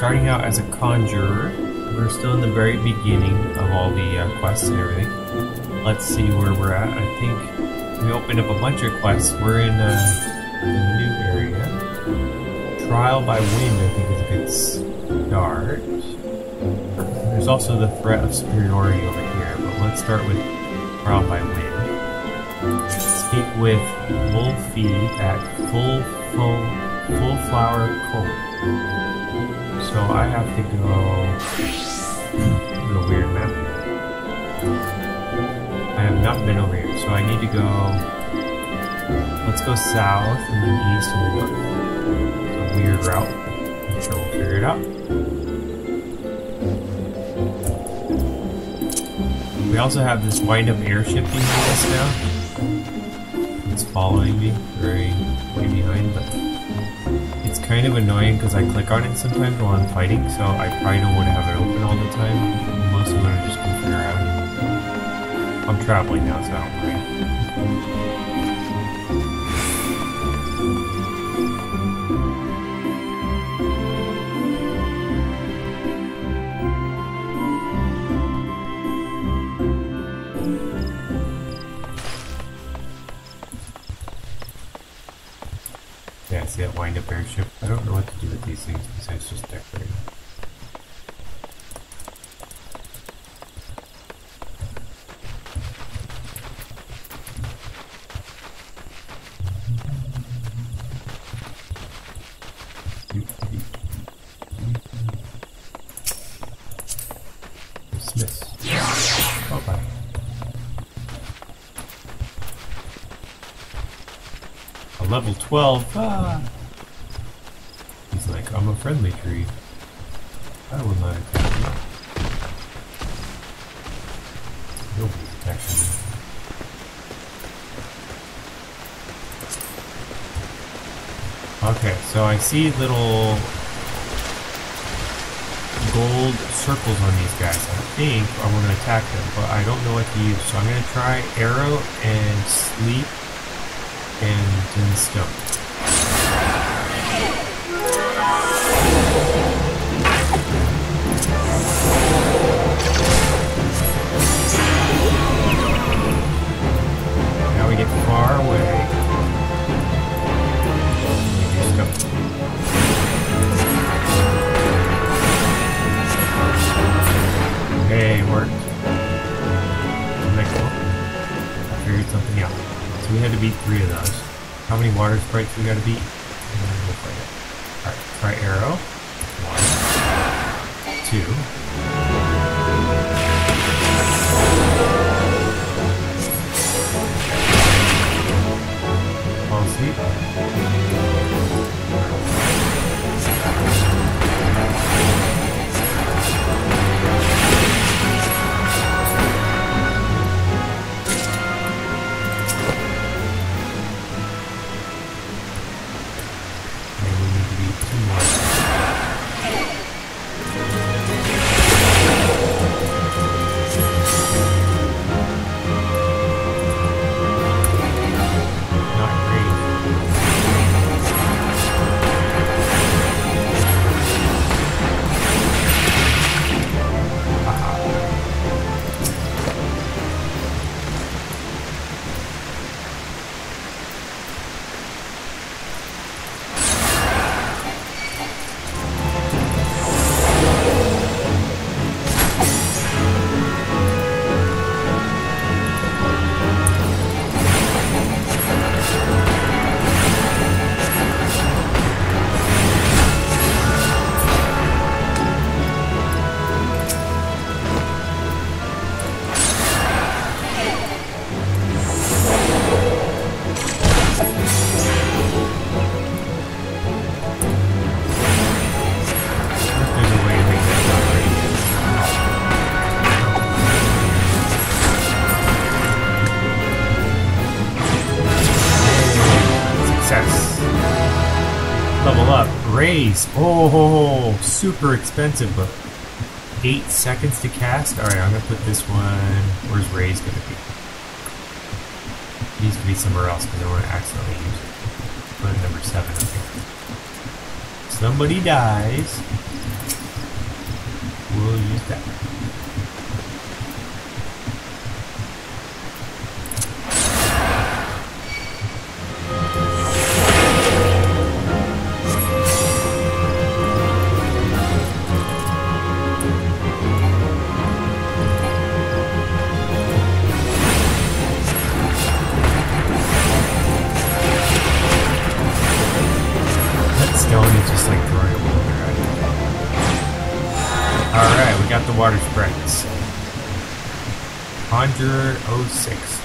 starting out as a conjurer. We're still in the very beginning of all the uh, quests and everything. Let's see where we're at. I think we opened up a bunch of quests. We're in uh, a new area. Trial by Wind, I think, is a good start. There's also the threat of superiority over here, but let's start with Trial by Wind speak with Wolfie at Full Full Full Flower Comb. So I have to go a weird map. I have not been over here, so I need to go. Let's go south and then east and then north. A weird route. I'm sure we'll figure it out. We also have this wind-up airship being us now It's following me, very kind of annoying because I click on it sometimes while I'm fighting, so I probably don't want to have it open all the time. Most of them are just goofing around. I'm traveling now, so 12. Ah. He's like, I'm a friendly tree. I will not attack you. Me. Okay, so I see little gold circles on these guys. I think I want to attack them, but I don't know what to use. So I'm going to try Aero and sleep and in water sprites we gotta beat. Oh, super expensive, but eight seconds to cast. All right, I'm gonna put this one. Where's Raise gonna be? needs to be somewhere else because I want to accidentally use it. Put number seven up here. Somebody dies. We'll use. That 006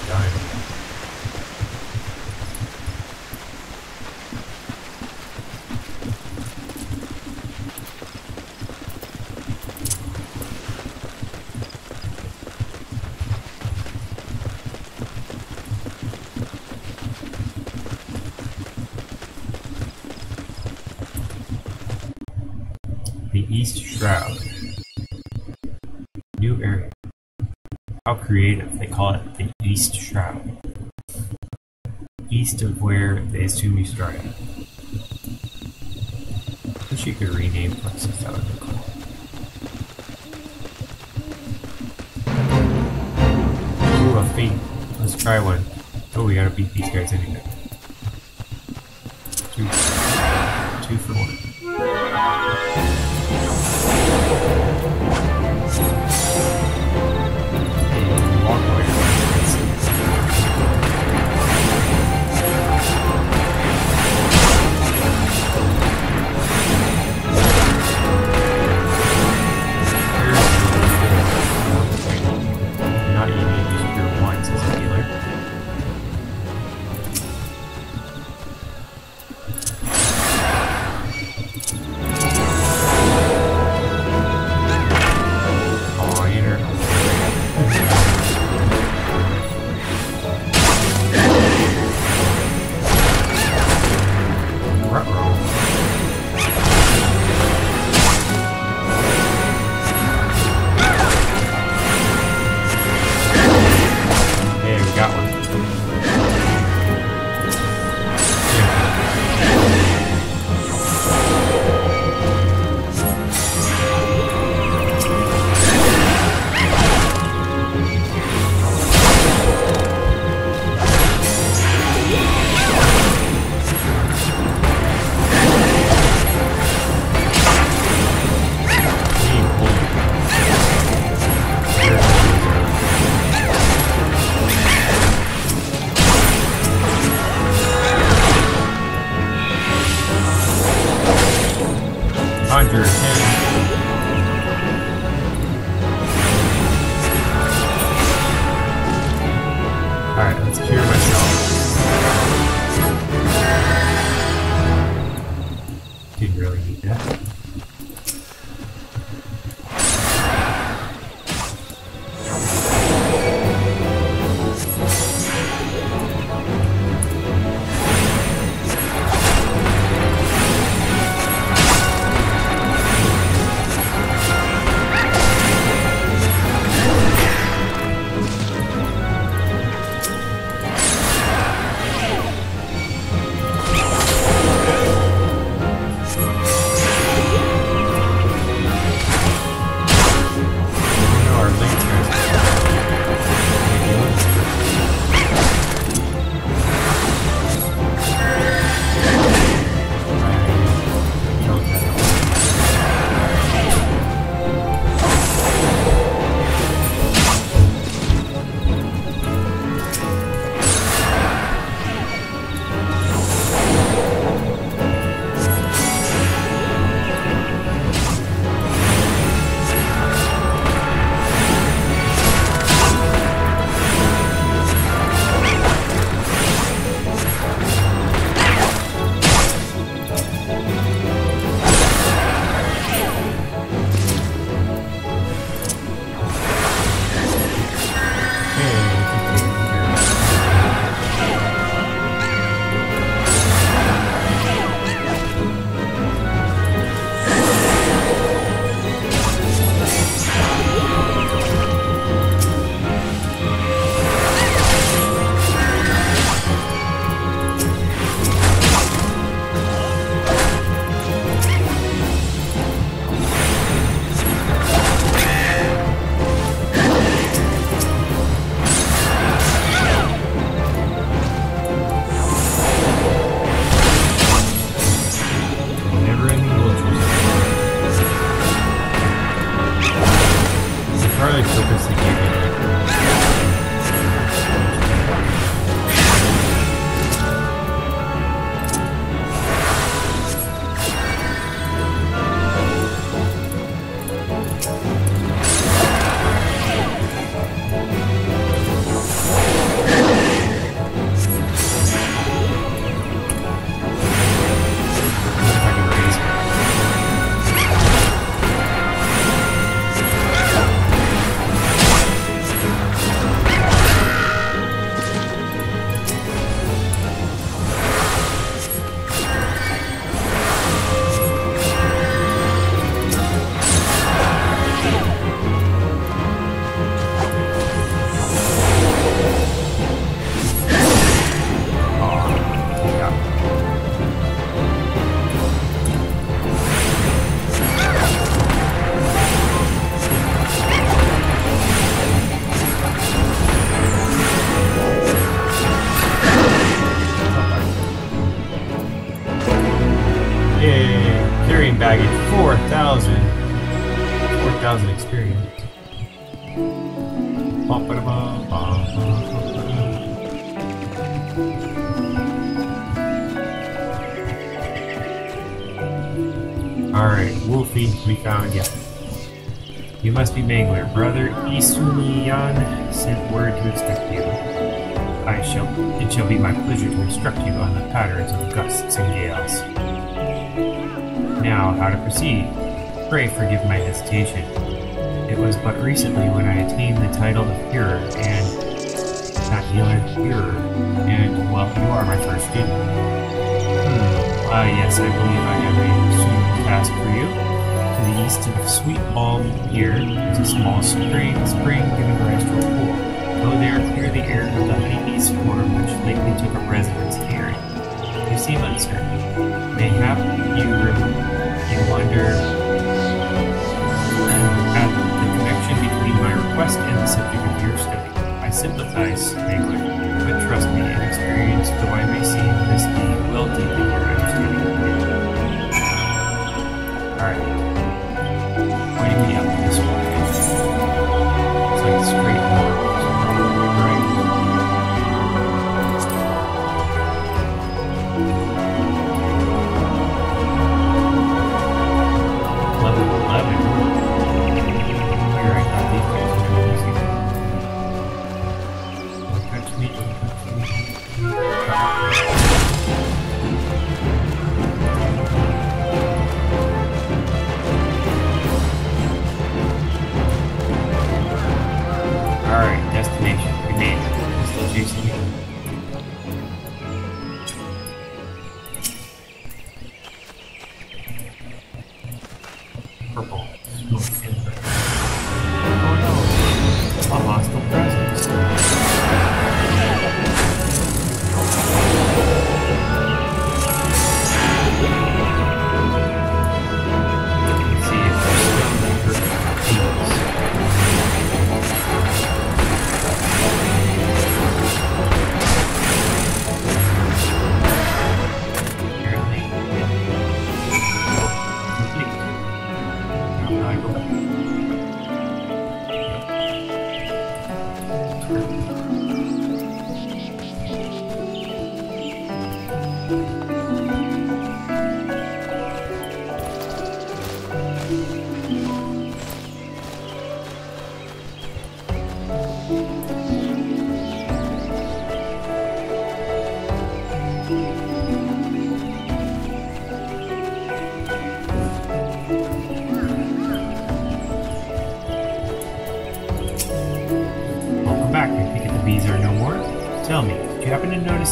Pray forgive my hesitation. It was but recently when I attained the title of Hearer and not healer, Hearer, and well, you are my first student. Hmm. Ah, yes, I believe I have a suitable task for you. To the east of Sweet Balm here is a small spring, spring giving rise to a pool. Go there, clear the air of the honeybee swarm which lately took up residence here. You seem uncertain. Mayhap you, you wonder my request the subject of your study. I sympathize, Mangler, but trust me, inexperienced though I may seem, need will deepen your understanding. Alright.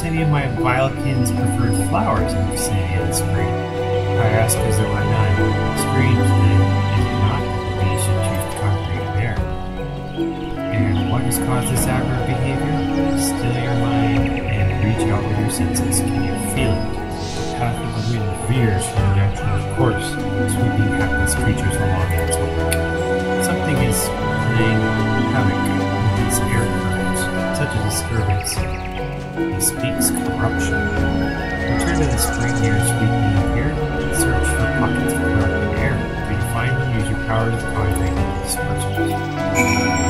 Any of my Vilekin's preferred flowers in the vicinity of the spring? I ask because there were none. Strange is it not, that the should choose to congregate there? And what has caused this aberrant behavior? Still your mind and reach out with your senses. Can you feel it? The path of the wind veers from the natural course, sweeping hapless creatures along its way. Something is playing havoc with its air currents, such a disturbance. He speaks corruption. Return to the spring near sweeping here, search for pockets of corrupted air. If you find them, use your conjuring to disperse it. Alright,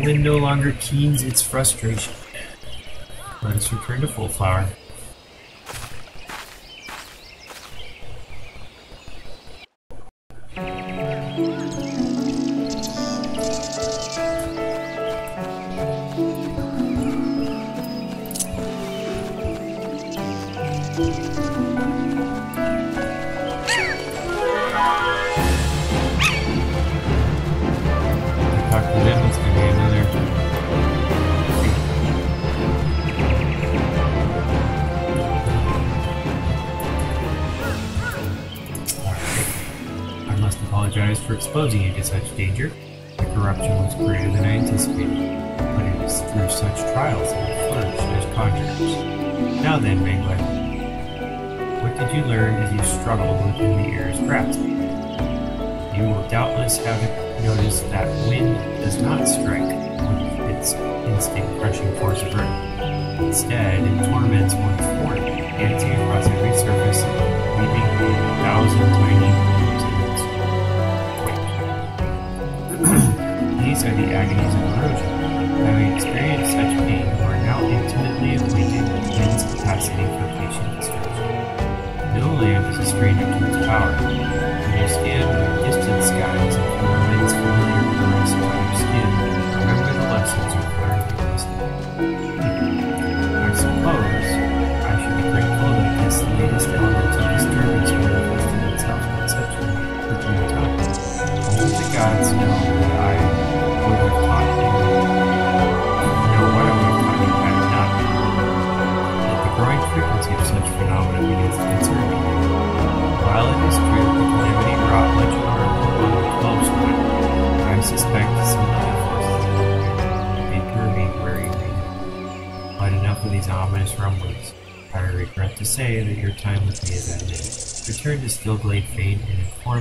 The wind no longer keens its frustration. Let us return to full flower. agonies and erosion.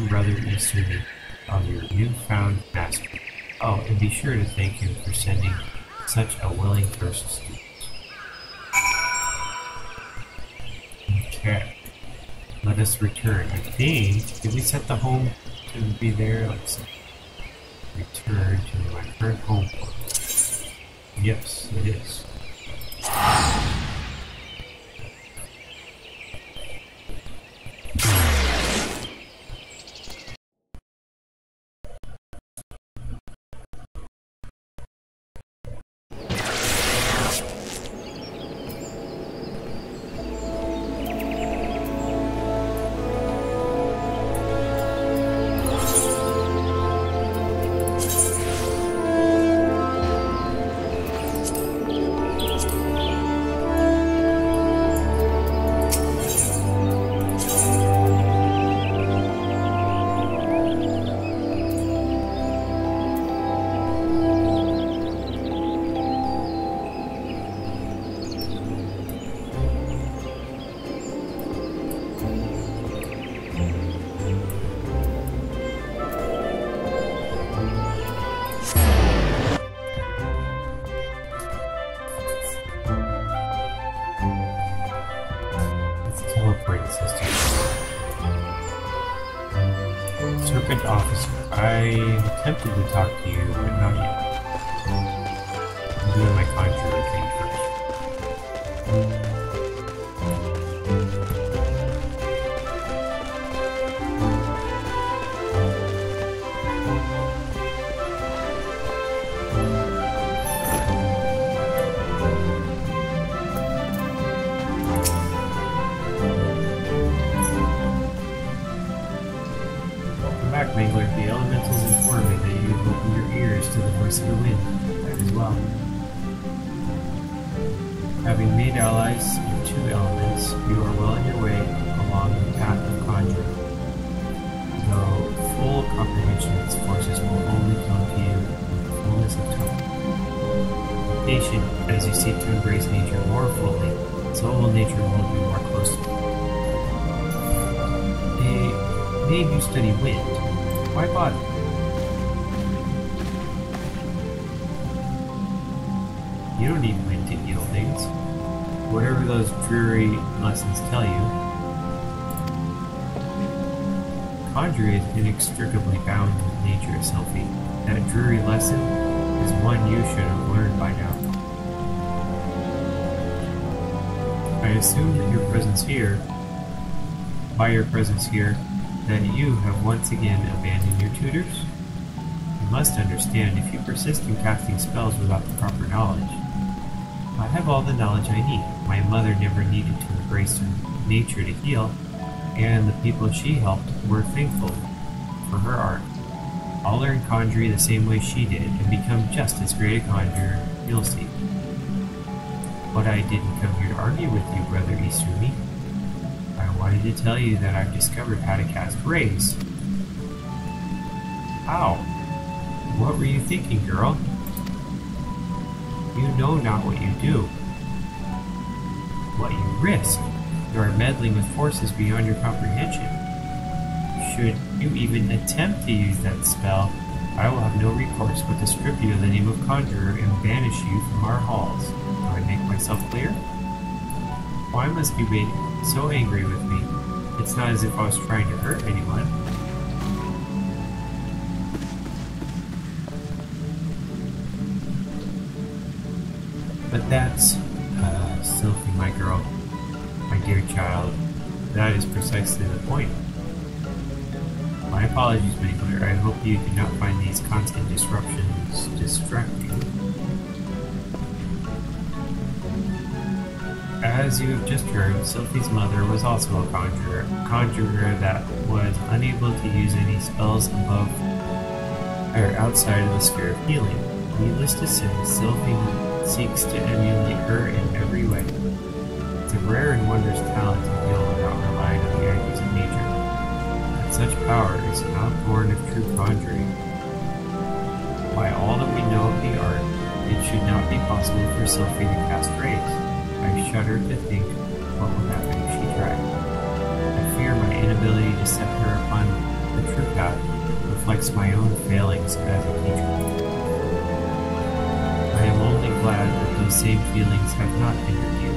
brother Isumi of your newfound master. Oh, and be sure to thank him for sending such a willing first student. Okay. Let us return. I think, did we set the home to be there? Let's return to my current home. Yes. Assume that your presence here, by your presence here, that you have once again abandoned your tutors? You must understand if you persist in casting spells without the proper knowledge. I have all the knowledge I need. My mother never needed to embrace her nature to heal, and the people she helped were thankful for her art. I'll learn conjuring the same way she did and become just as great a conjurer, you'll see. But I didn't come here argue with you, Brother Isumi. I wanted to tell you that I've discovered how to cast Raise. How? What were you thinking, girl? You know not what you do. What you risk. You are meddling with forces beyond your comprehension. Should you even attempt to use that spell, I will have no recourse but to strip you of the name of Conjurer and banish you from our halls. Do I make myself clear? Why must you be so angry with me? It's not as if I was trying to hurt anyone. But that's, uh, my girl, my dear child, that is precisely the point. My apologies, Mangler. I hope you do not find these constant disruptions distracting. As you have just heard, Sylphie's mother was also a conjurer, a conjurer that was unable to use any spells above or outside of the sphere of healing. Needless to say, Sylphie seeks to emulate her in every way. It's a rare and wondrous talent to heal without relying on the energies of nature. But such power is not born of true conjuring. By all that we know of the art, it should not be possible for Sylphie to cast Raise. I shudder to think what would happen if she tried. I fear my inability to set her upon the true path reflects my own failings as a teacher. I am only glad that those same feelings have not hindered you.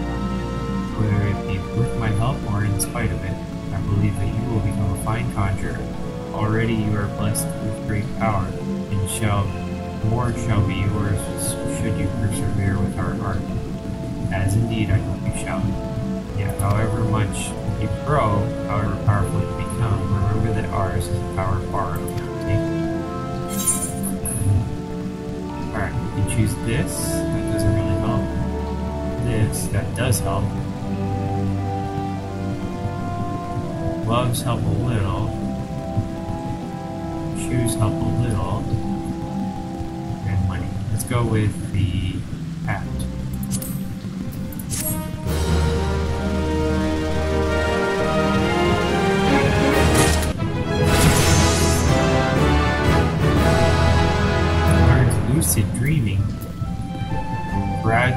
Whether it be with my help or in spite of it, I believe that you will become a fine conjurer. Already you are blessed with great power, and shall more shall be yours should you persevere with our art as indeed I hope you shall. Yet, however much you grow, however powerful you become, remember that ours is a power far beyond uh, Alright, you can choose this. That doesn't really help. This, that does help. Gloves help a little. Shoes help a little. And money. Let's go with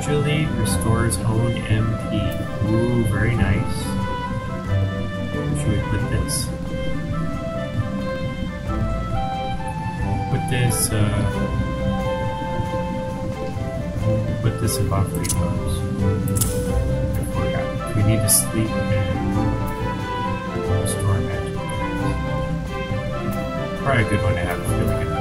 gradually restores own MP. Ooh, very nice. Should we put this? Put this, uh, put this above repose. I forgot. We need to sleep and restore magic. Probably a good one to have. Really good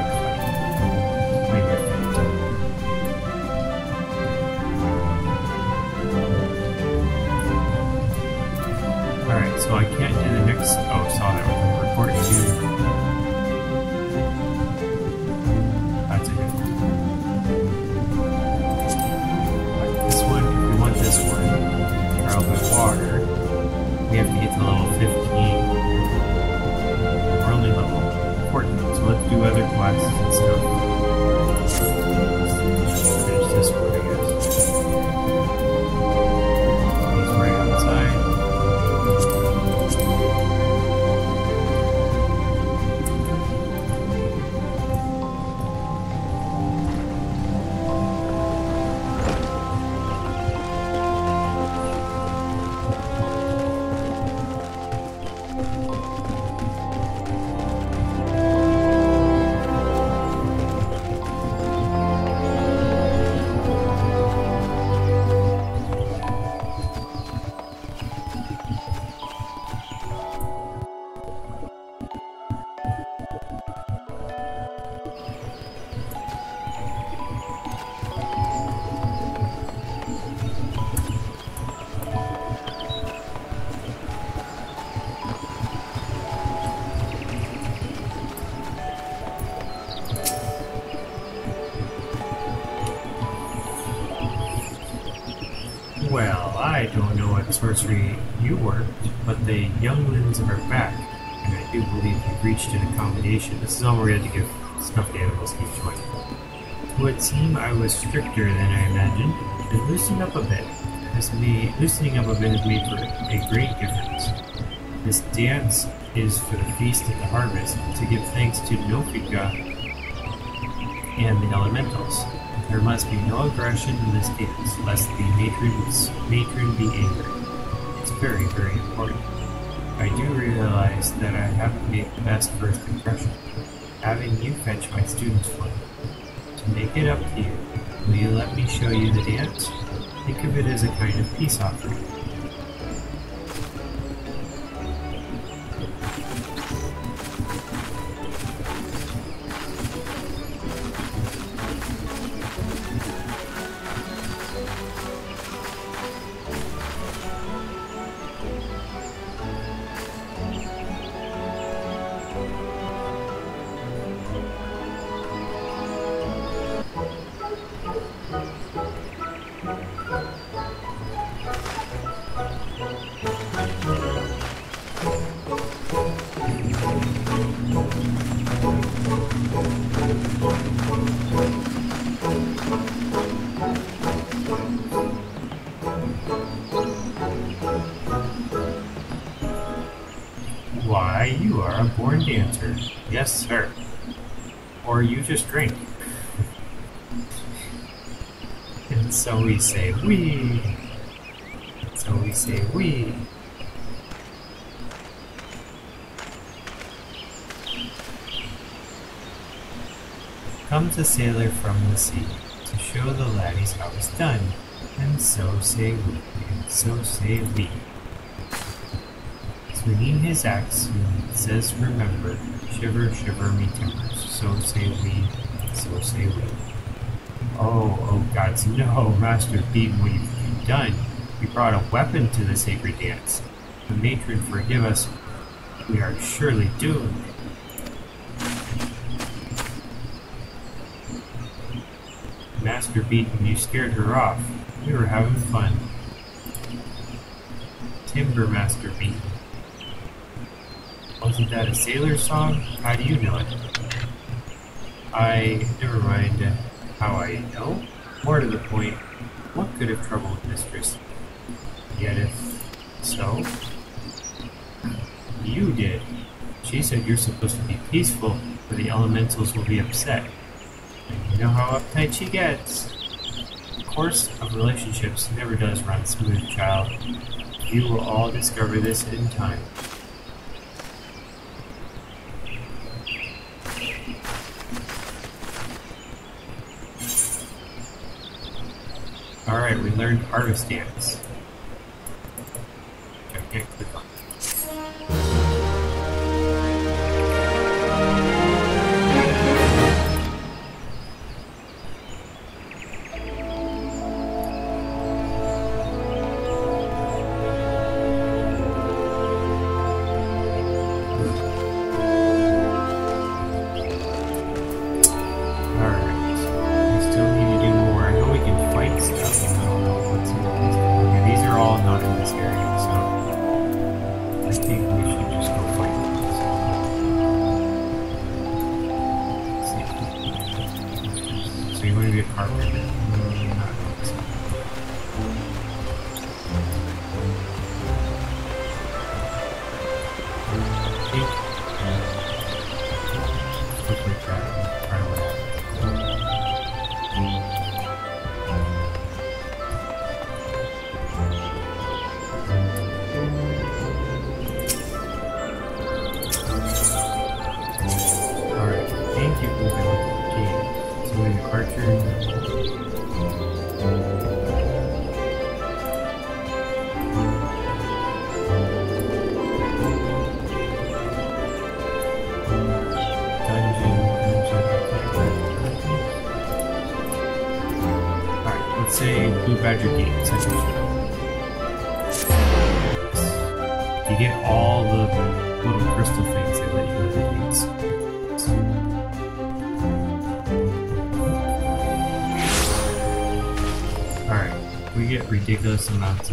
sorcery you worked, but the young younglings are back, and I do believe we've reached an accommodation. This is all we had to give stuffed animals each one. It would seem I was stricter than I imagined, and loosening up a bit has made loosening up a bit has made for a great difference. This dance is for the feast of the harvest, to give thanks to Nophica and the elementals. There must be no aggression in this dance, lest the matron's, matron be angry. Very, very important. I do realize that I haven't made the best first impression. Having you fetch my students for me. To make it up to you, will you let me show you the dance? Think of it as a kind of peace offering. Yes, sir. Or you just drink. and so we say we. So we say we. Comes a sailor from the sea to show the laddies how it's done, and so say we, and so say we. Swinging his axe, says, Remember, shiver, shiver me timbers. So say we, so say we. Oh, oh gods, no, Master Beaton, what have you done? You brought a weapon to the sacred dance. The matron forgive us, we are surely doomed. Master Beaton, you scared her off. We were having fun. Timber Master Beaton. Wasn't that a sailor song? How do you know it? I... never mind how I know. More to the point, what could have troubled Mistress? Yet if so, you did. She said you're supposed to be peaceful, or the elementals will be upset. And you know how uptight she gets. The course of relationships never does run smooth, child. You will all discover this in time. Alright, we learned Harvest Dance. Amounts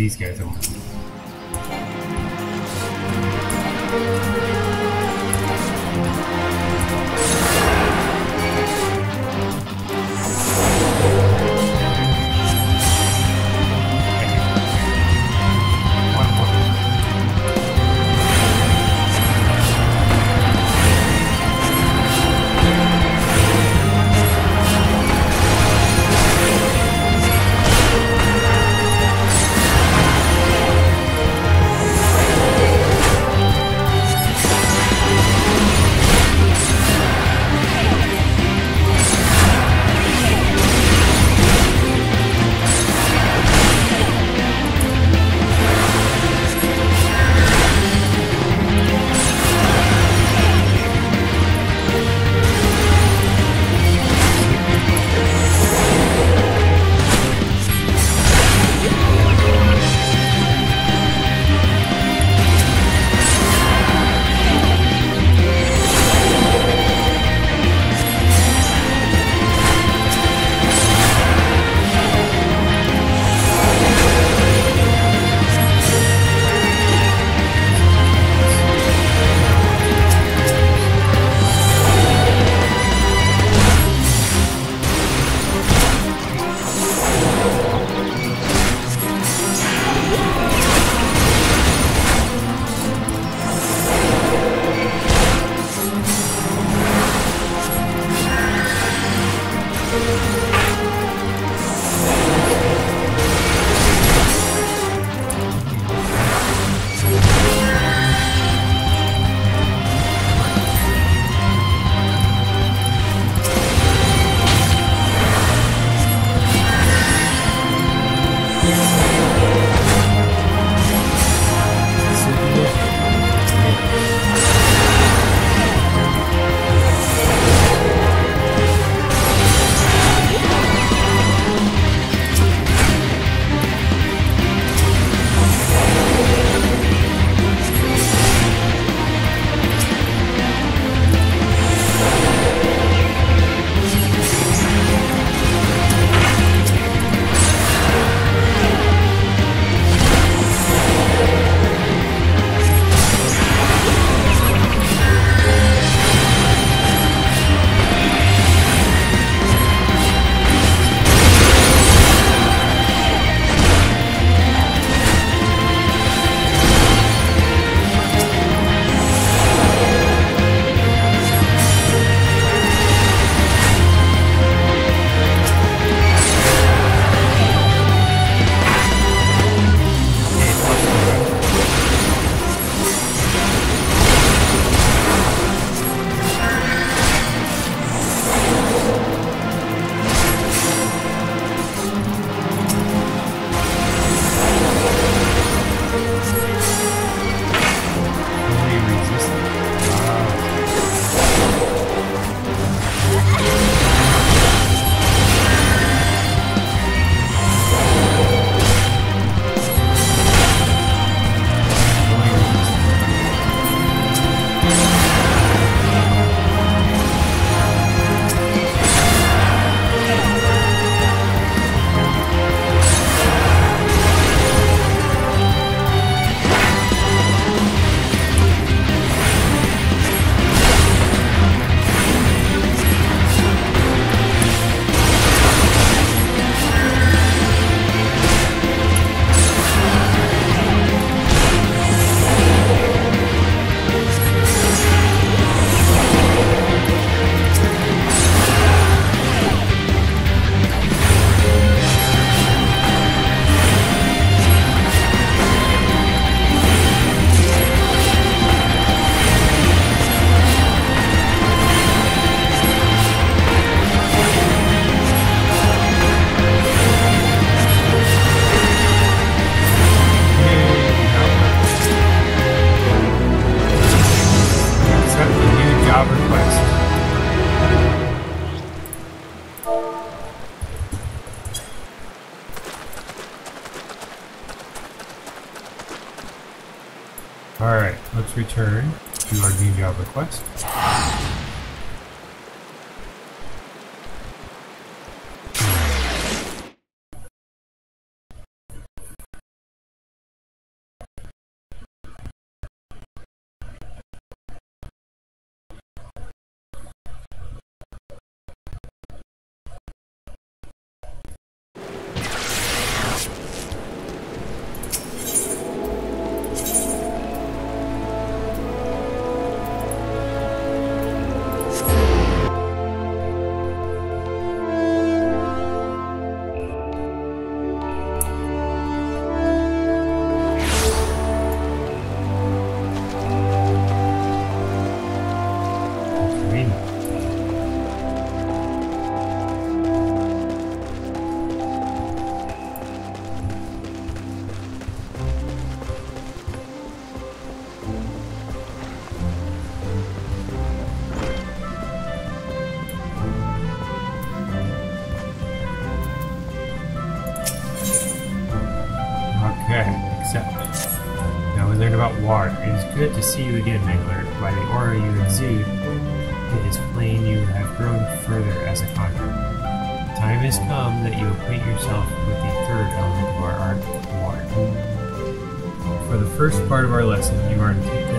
These guys. I'm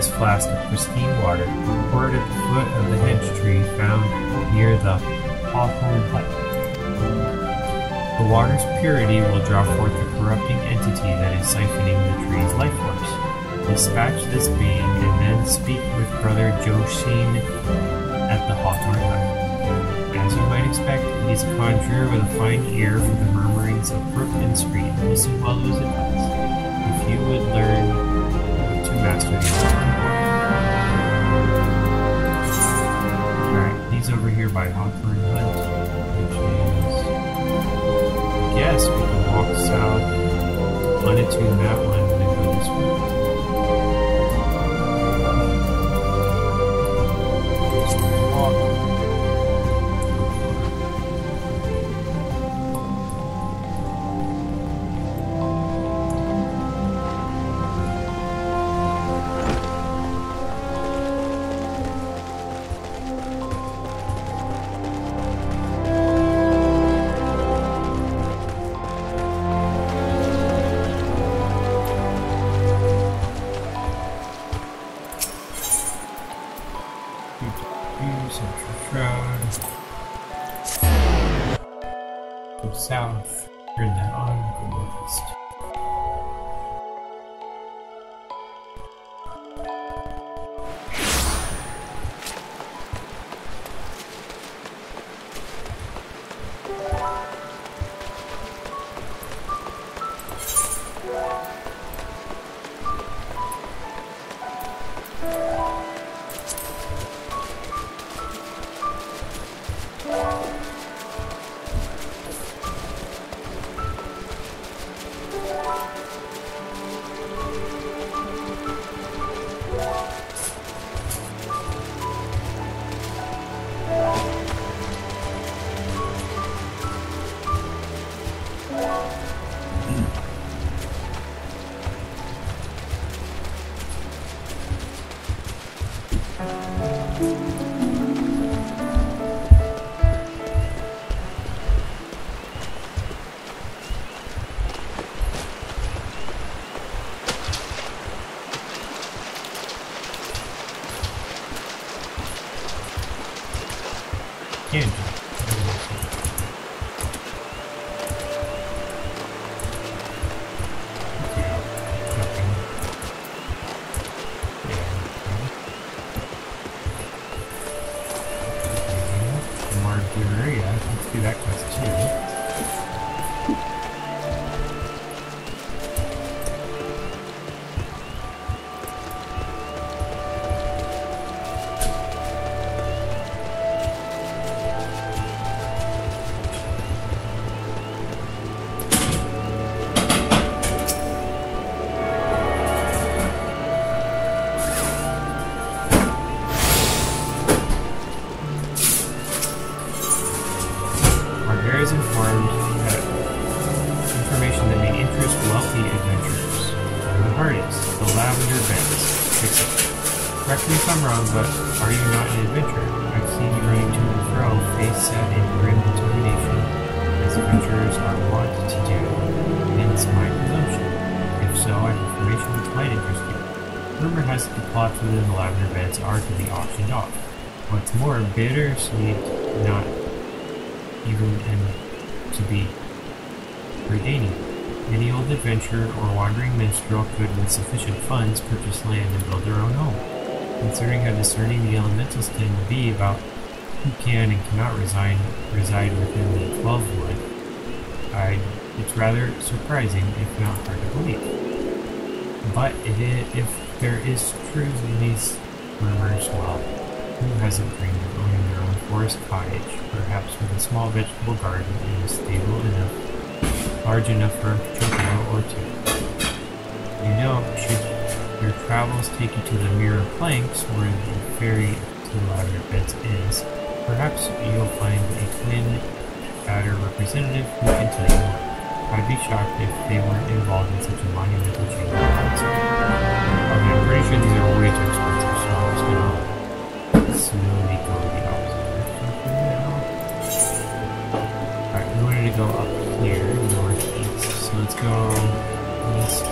this flask of pristine water, poured at the foot of the hedge tree found near the Hawthorne Hut. The water's purity will draw forth the corrupting entity that is siphoning the tree's life force dispatch this being, and then speak with Brother Joshin at the Hawthorne Hut. As you might expect, he is a conjurer with a fine ear for the murmurings of brook and stream. Listen well to his advice. If you would learn to master Alright, over here by Hawthorne Hut, which is... Yes, we can walk south, longitude that one, and then go this way. The Lavender Beds are to be auctioned off. What's more, bidders need not even and to be retaining. Any old adventurer or wandering minstrel could, with sufficient funds, purchase land and build their own home. Considering how discerning the elementals to be about who can and cannot reside, reside within the Twelve Wood, I, it's rather surprising, if not hard to believe. But it if there is truth in these rumors, well, who hasn't dreamed of owning their own forest cottage, perhaps with a small vegetable garden and a stable enough large enough for a chocobo or two. You know, should your travels take you to the Mirror Planks, where the ferry to Lavender Beds is, perhaps you'll find a twin adder representative who can tell you more. I'd be shocked if they weren't involved in such a monumental change of policy. Okay, I'm pretty sure these are way too expensive, so I'm just gonna slowly go the opposite direction for now. Alright, we wanted to go up here, northeast. So let's go east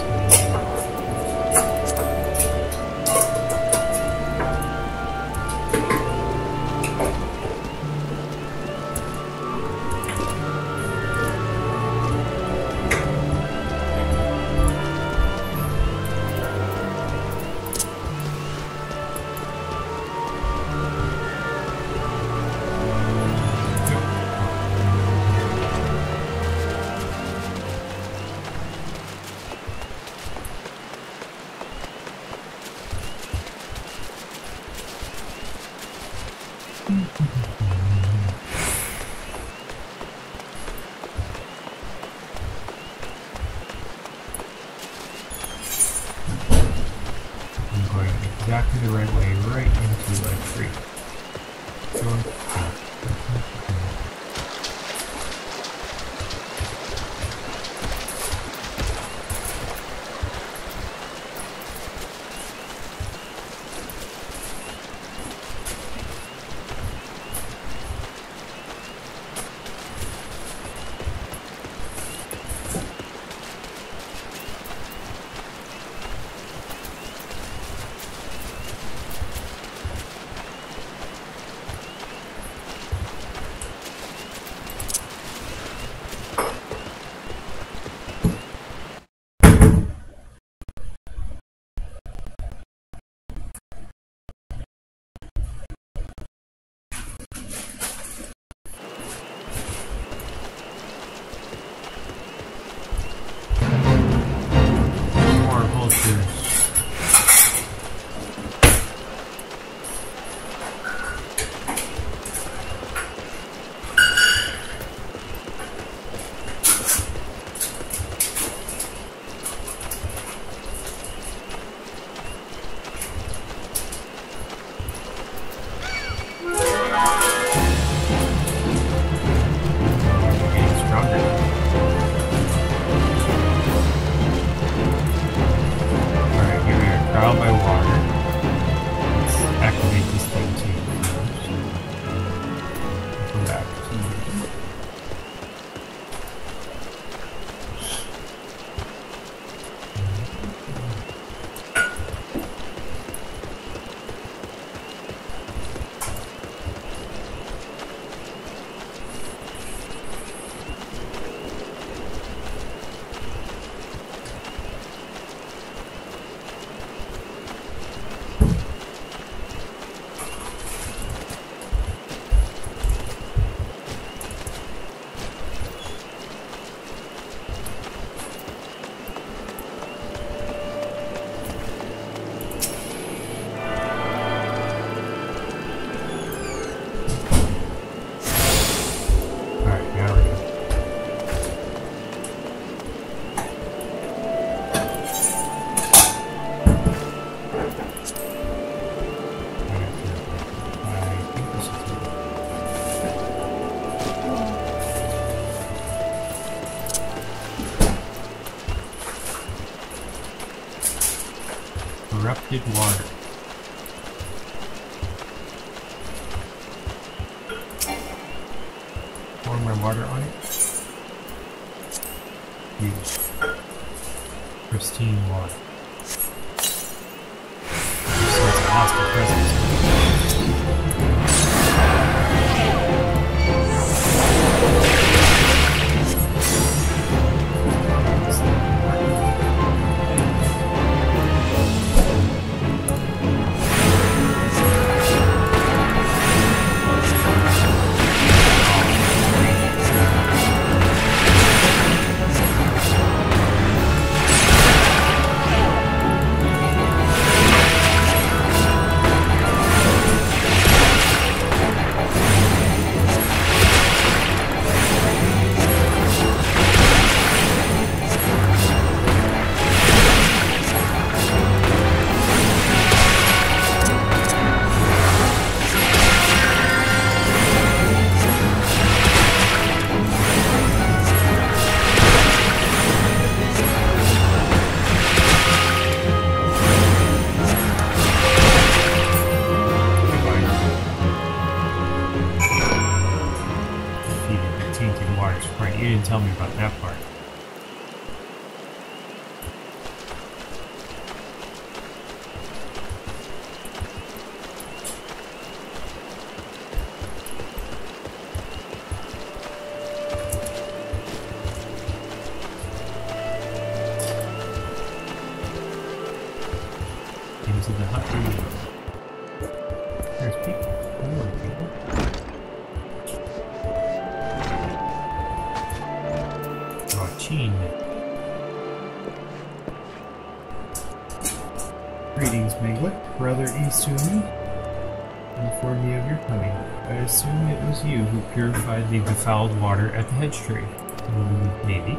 befouled water at the hedge tree. Mm, maybe.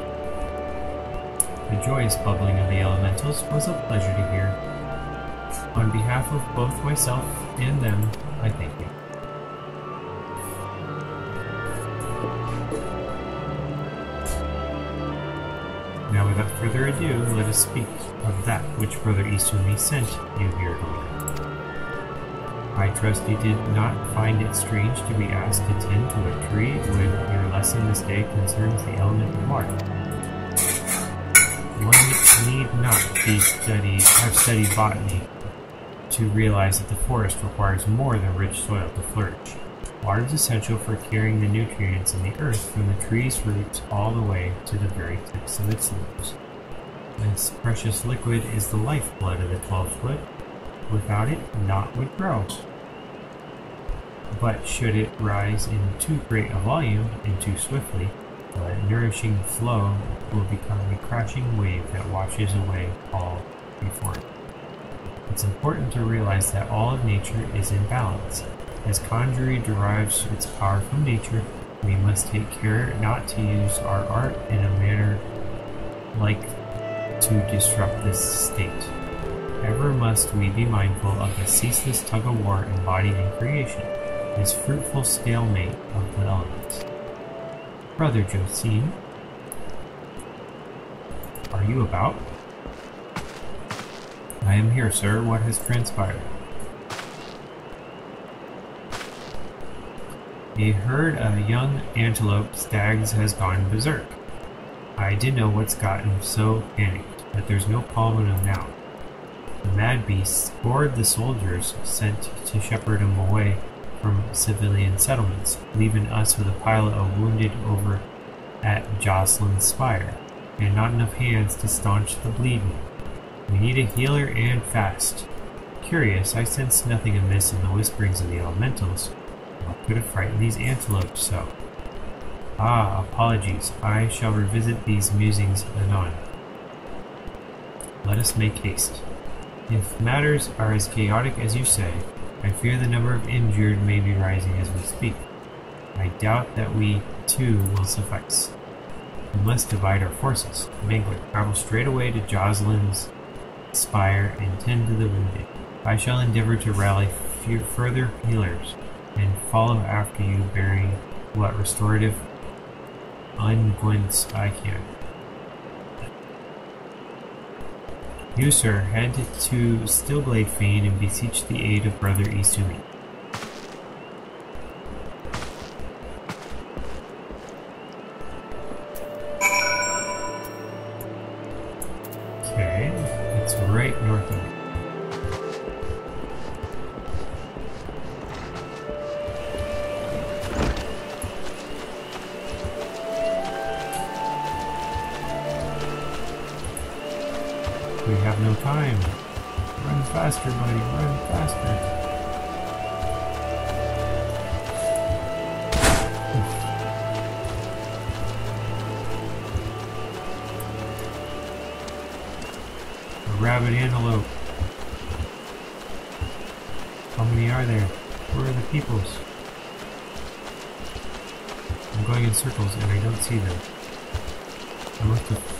The joyous bubbling of the elementals was a pleasure to hear. On behalf of both myself and them, I thank you. Now, without further ado, let us speak of that which Brother Isumi sent you here. I trust you did not find it strange to be asked to tend to a tree when your lesson this day concerns the element of water. One need not be study, have studied botany to realize that the forest requires more than rich soil to flourish. Water is essential for carrying the nutrients in the earth from the tree's roots all the way to the very tips of its leaves. This precious liquid is the lifeblood of the Twelveswood. Without it, naught would grow. But should it rise in too great a volume and too swiftly, the nourishing flow will become a crashing wave that washes away all before it. It's important to realize that all of nature is in balance. As Conjury derives its power from nature, we must take care not to use our art in a manner like to disrupt this state. Ever must we be mindful of the ceaseless tug of war embodied in creation, this fruitful stalemate of the elements. Brother Josine, are you about? I am here, sir. What has transpired? A herd of young antelope stags has gone berserk. I didn't know what's gotten got so panicked, but there's no calming him now. The mad beasts bored the soldiers sent to shepherd him away from civilian settlements, leaving us with a pile of wounded over at Jocelyn's Spire, and not enough hands to staunch the bleeding. We need a healer and fast. Curious, I sensed nothing amiss in the whisperings of the elementals. What could have frightened these antelopes so? Ah, apologies. I shall revisit these musings anon. Let us make haste. If matters are as chaotic as you say, I fear the number of injured may be rising as we speak. I doubt that we, too, will suffice. We must divide our forces. Mangler, travel straight away to Jocelyn's spire and tend to the wounded. I shall endeavor to rally f- further healers and follow after you, bearing what restorative unguents I can. You, sir, head to Stillglade Fane and beseech the aid of Brother Isumi.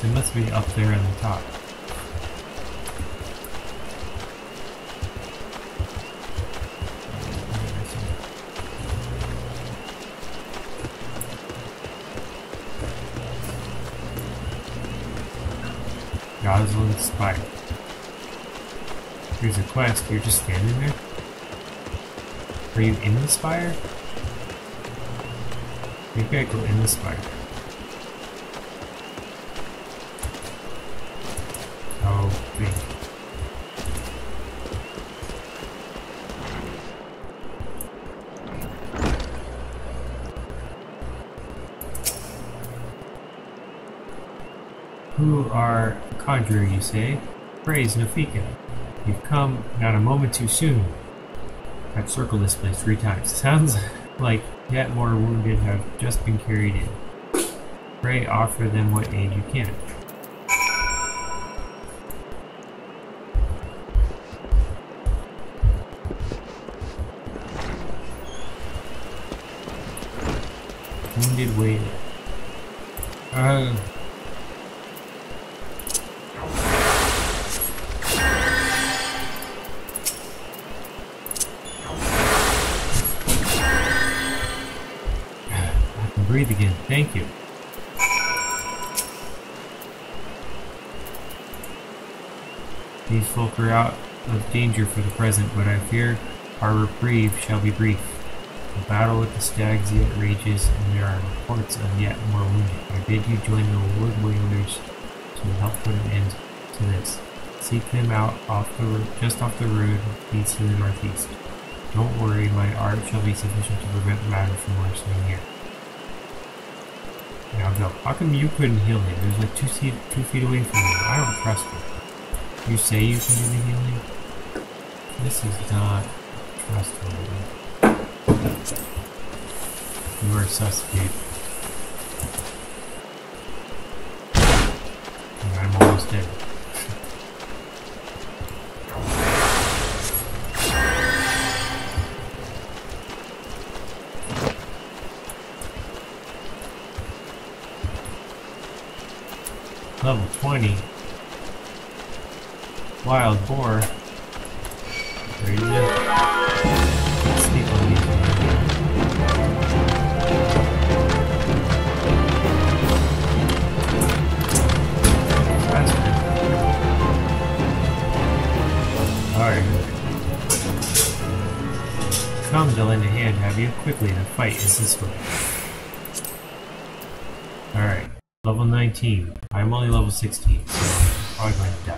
They must be up there in the top. Goslin Spire. Here's a quest. You're just standing there? Are you in the spire? Maybe I go in the spire. Conjurer, you say? Praise Nophica. You've come not a moment too soon. I've circled this place three times. Sounds like yet more wounded have just been carried in. Pray offer them what aid you can. Wounded waited. Uh, breathe again. Thank you. These folk are out of danger for the present, but I fear our reprieve shall be brief. The battle with the stags yet rages, and there are reports of yet more wounded. I bid you join the Wood Wailers to help put an end to this. Seek them out off the ro- just off the road leads to the northeast. Don't worry, my art shall be sufficient to prevent matter from worsening here. Now go. How come you couldn't heal? He was like two feet, two feet away from you. I don't trust you. You say you can do the healing? This is not trustworthy. You are a suspect. Wild boar. Sneak on these. Alright. Come to lend a hand, have you? Quickly, the fight is this way. Alright. Level 19. I'm only level 16, so I'm probably going to die.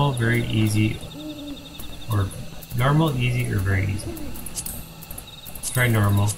normal, very easy, or normal, easy, or very easy. Let's try normal.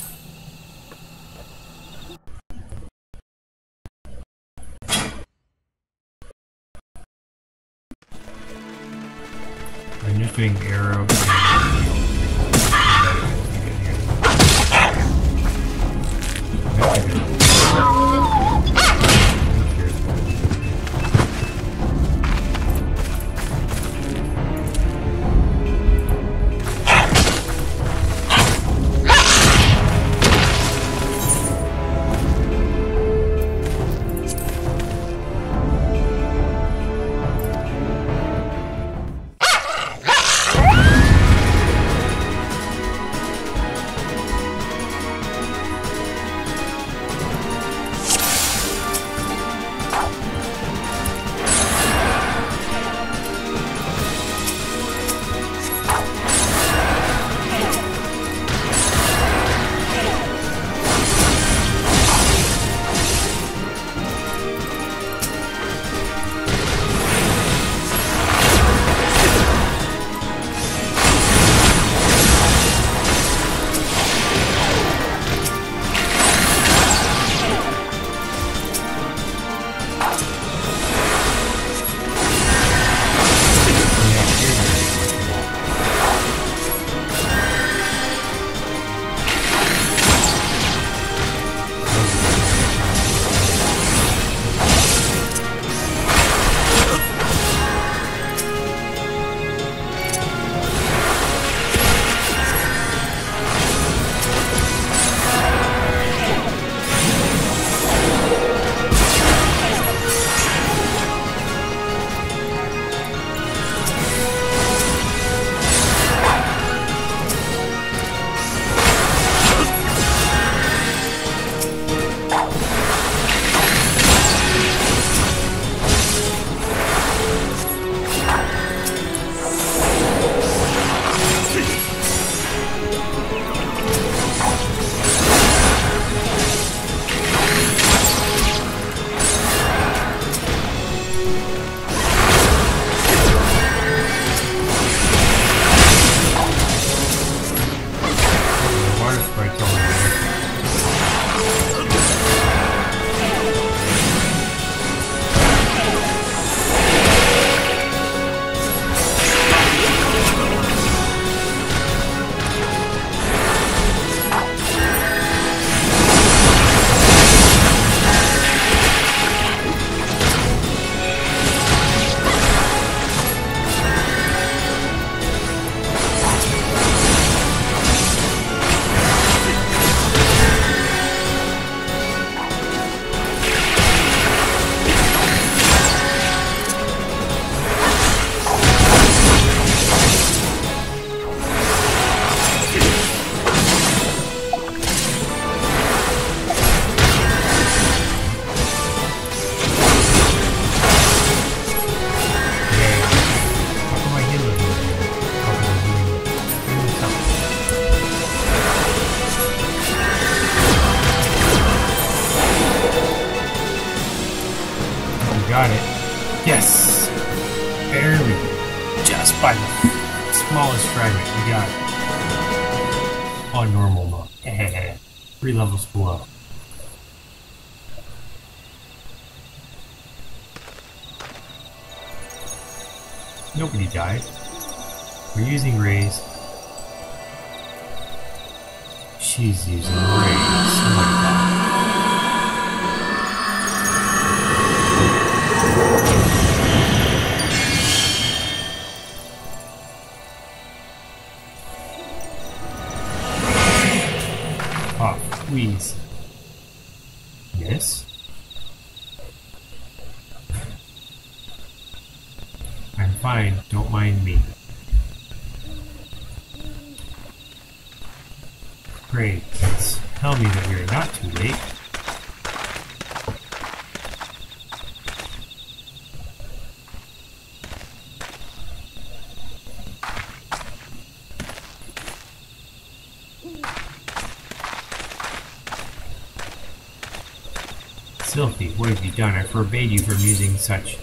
done. I forbade you from using such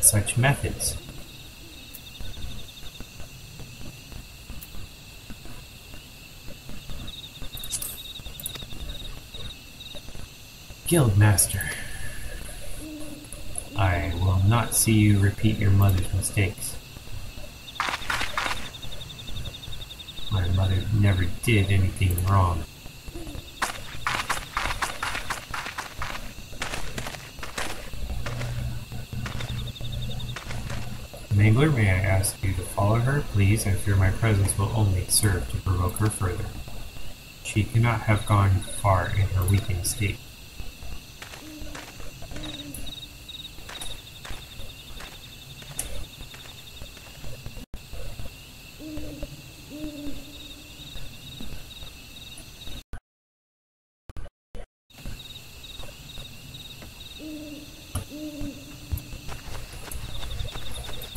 such methods. Guildmaster, I will not see you repeat your mother's mistakes. My mother never did anything wrong. Please? I fear my presence will only serve to provoke her further. She cannot have gone far in her weakened state.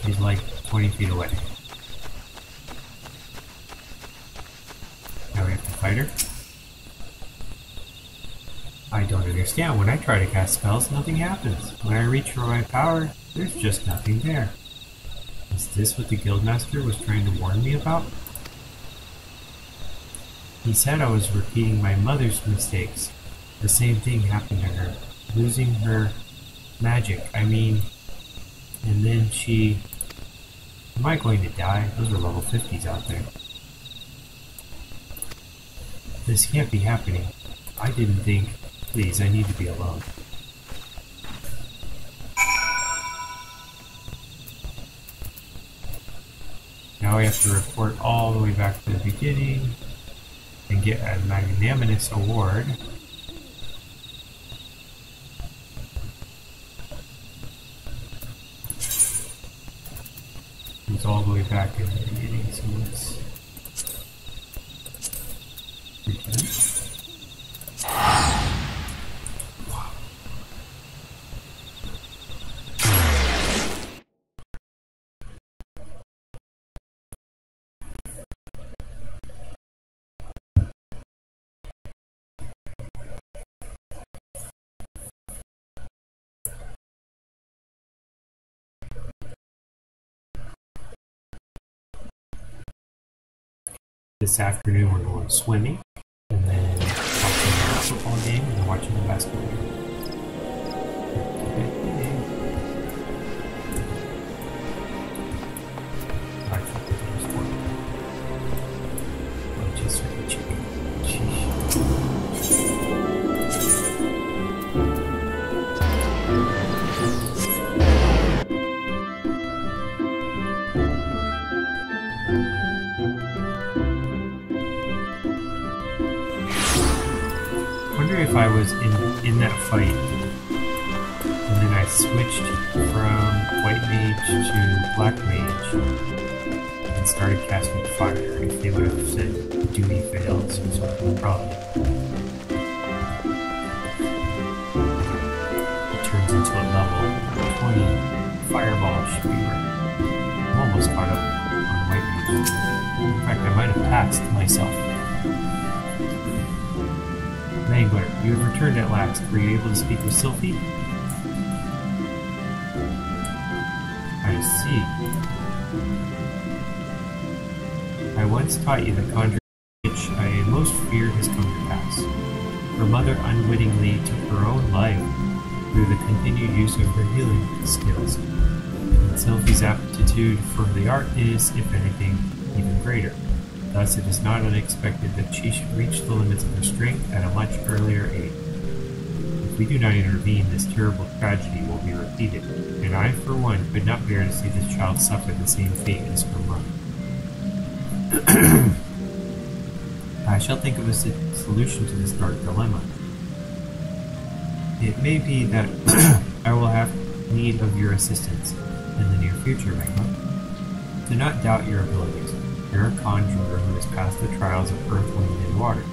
He's like 20 feet away. Now we have to fight her? Don't. When I try to cast spells, nothing happens. When I reach for my power, there's just nothing there. Is this what the Guildmaster was trying to warn me about? He said I was repeating my mother's mistakes. The same thing happened to her. Losing her magic. I mean, and then she... Am I going to die? Those are level 50s out there. This can't be happening. I didn't think... Please, I need to be alone. Now we have to report all the way back to the beginning and get a magnanimous award. It's all the way back in the beginning, so let's This afternoon we're going swimming, and then watching a football game, and watching the basketball game. If I was in in that fight and then I switched from white mage to black mage and started casting fire if they would have said duty failed some sort of problem. It turns into a level 20 fireball should be right. I'm almost caught up on white mage. In fact I might have passed myself. Mangler, you have returned at last. Were you able to speak with Sylphie? I see. I once taught you the conjuring which I most feared has come to pass. Her mother unwittingly took her own life through the continued use of her healing skills. And Sylphie's aptitude for the art is, if anything, even greater. Thus, it is not unexpected that she should reach the limits of her strength at a much earlier age. If we do not intervene, this terrible tragedy will be repeated, and I, for one, could not bear to see this child suffer the same fate as her mother. I shall think of a solution to this dark dilemma. It may be that I will have need of your assistance in the near future, Magma. Do not doubt your abilities. You're a conjurer who has passed the trials of earth, wind, and water.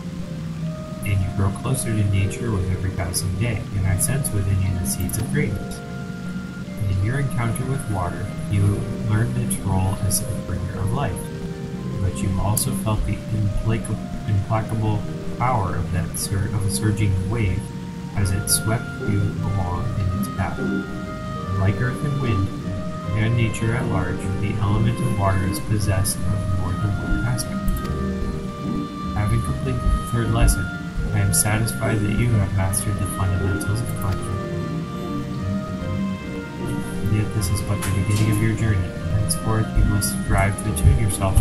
And you grow closer to nature with every passing day, and I sense within you the seeds of greatness. And in your encounter with water, you learned its role as a bringer of life. But you also felt the implacable, implacable power of that sur- of a surging wave as it swept you along in its path. Like earth and wind, and nature at large, the element of water is possessed of Having completed the third lesson, I am satisfied that you have mastered the fundamentals of conjuring. Yet this is but the beginning of your journey. Henceforth, you must strive to attune yourself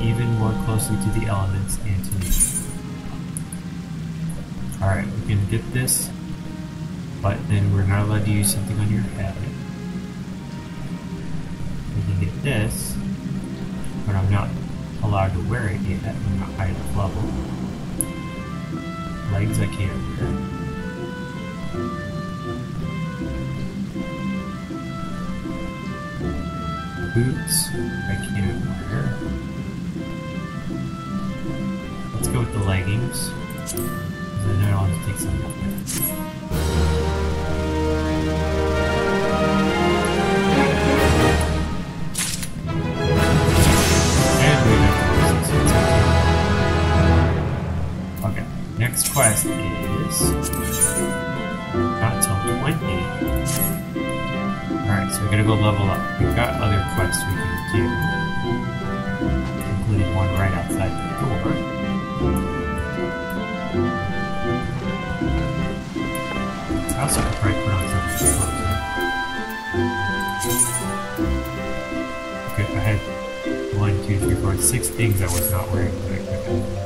even more closely to the elements and to nature. Alright, we can get this, but then we're not allowed to use something on your head. We can get this, I'm not allowed to wear it yet. I'm not high level. Legs I can't wear. Boots I can't wear. Let's go with the leggings. I have to take some quest is not till 20. Alright, so we gotta go level up. We've got other quests we can do, including one right outside the door. I also could probably put on some clothes. Okay, I had one, two, three, four, six things I was not wearing. Okay. I different.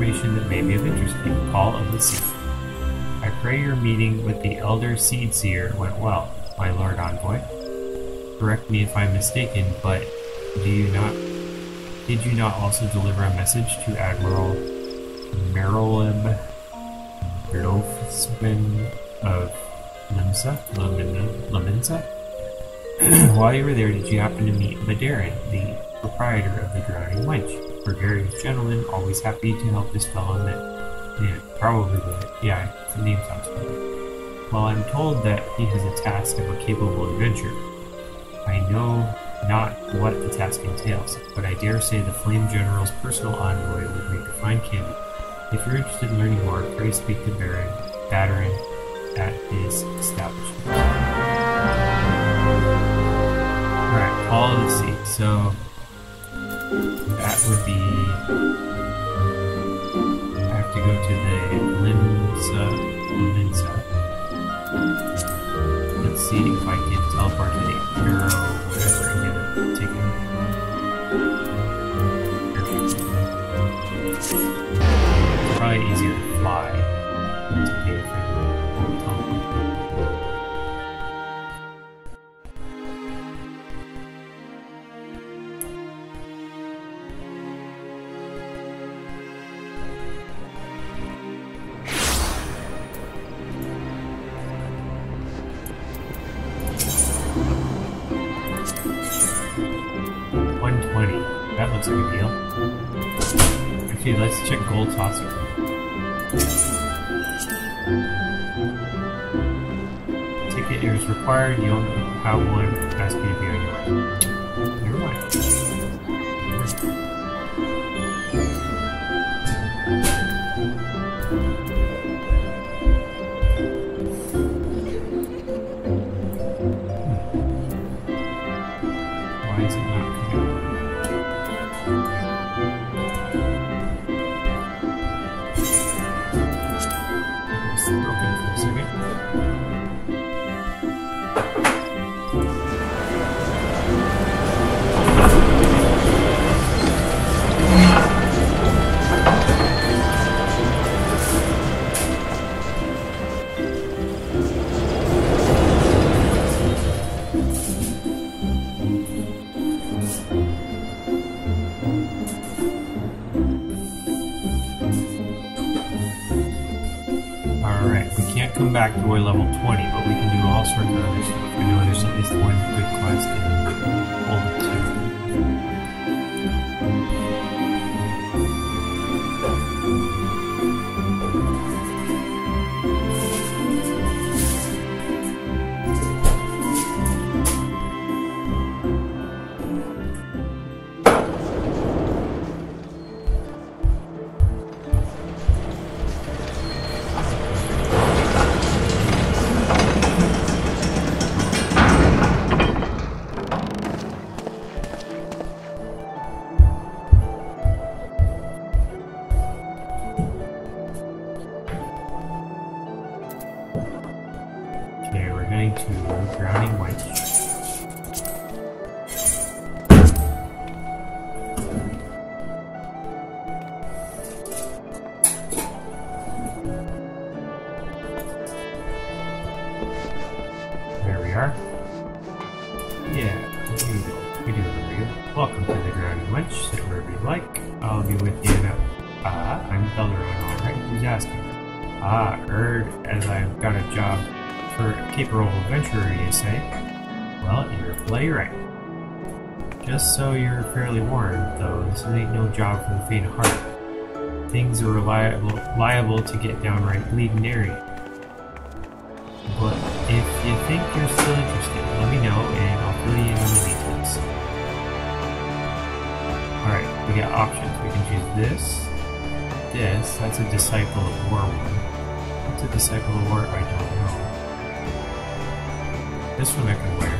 information that may be of interest to you. Call of the Sea. I pray your meeting with the Elder Seedseer went well, my Lord Envoy. Correct me if I'm mistaken, but do you not did you not also deliver a message to Admiral Merylem Lofsman of Limsa? Lominsa? While you were there, did you happen to meet Madarin, the proprietor of the Drowning Wench? Gregarious gentleman, always happy to help this fellow men. Yeah, probably would. Yeah, the name sounds familiar. Well, I'm told that he has a task of a capable adventurer. I know not what the task entails, but I dare say the Flame General's personal envoy would make a fine candidate. If you're interested in learning more, pray speak to Baron Batarin at his establishment. Alright, Call of the Sea. So that would be I have to go to the Limsa Limsa. Let's see if I can teleport to the arrow whatever and get a ticket. It's probably easier to fly than to pay for You don't. Ask you to be on Yeah, here we go. We do for you. Welcome to the Drowning Wench. Sit wherever you like. I'll be with you now. Ah, I'm Belderon, alright. Who's asking? Ah, heard as I've got a job for a capable adventurer, you say? Well, you're bloody right. Just so you're fairly warned, though, this ain't no job for the faint of heart. Things are liable, liable to get downright bleeding airy. You think you're still interested, let me know and I'll fill you in on the details. Alright, we got options. We can choose this, this, that's a Disciple of War one. What's a Disciple of War? I don't know. This one I can wear.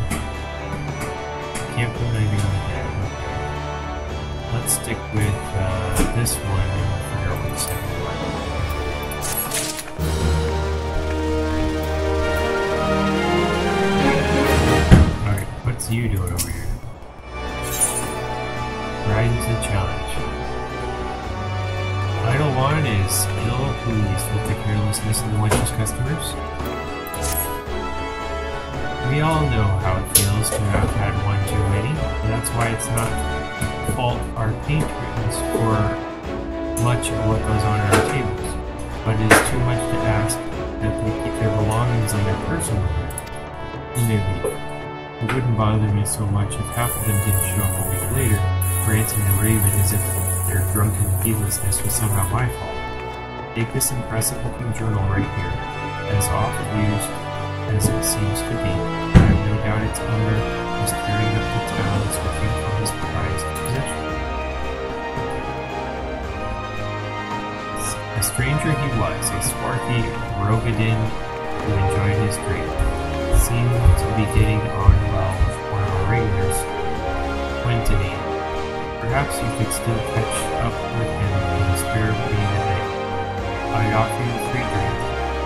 Can't put anything on the head. Let's stick with uh, this one and figure out what one. What's you doing over here? Rising to the challenge. Idle one is ill pleased with the carelessness of the wench's customers. We all know how it feels to have had one too many. That's why it's not fault our patrons for much of what goes on at our tables. But it is too much to ask that they keep their belongings on their person with It wouldn't bother me so much if half of them didn't show up a week later, ranting and raving as if their drunken heedlessness was somehow my fault. Take this impressive looking journal right here, as oft used as it seems to be. I have no doubt its owner was tearing up the towns looking for his prized possession. A stranger he was, a swarthy Roegadyn who enjoyed his drink. Seemed to be getting on with of our regulars, Quintini. Perhaps you could still catch up with him in the spare being a day. I'd offer you free drink,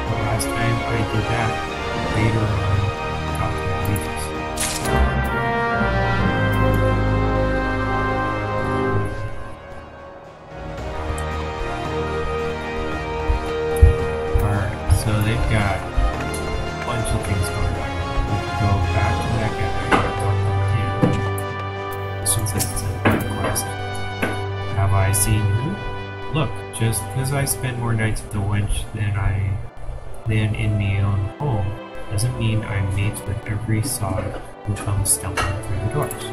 but last time I did that, later on, I spend more nights with the wench than I than in my own home doesn't mean I'm mates with every sod who comes stumbling through the doors.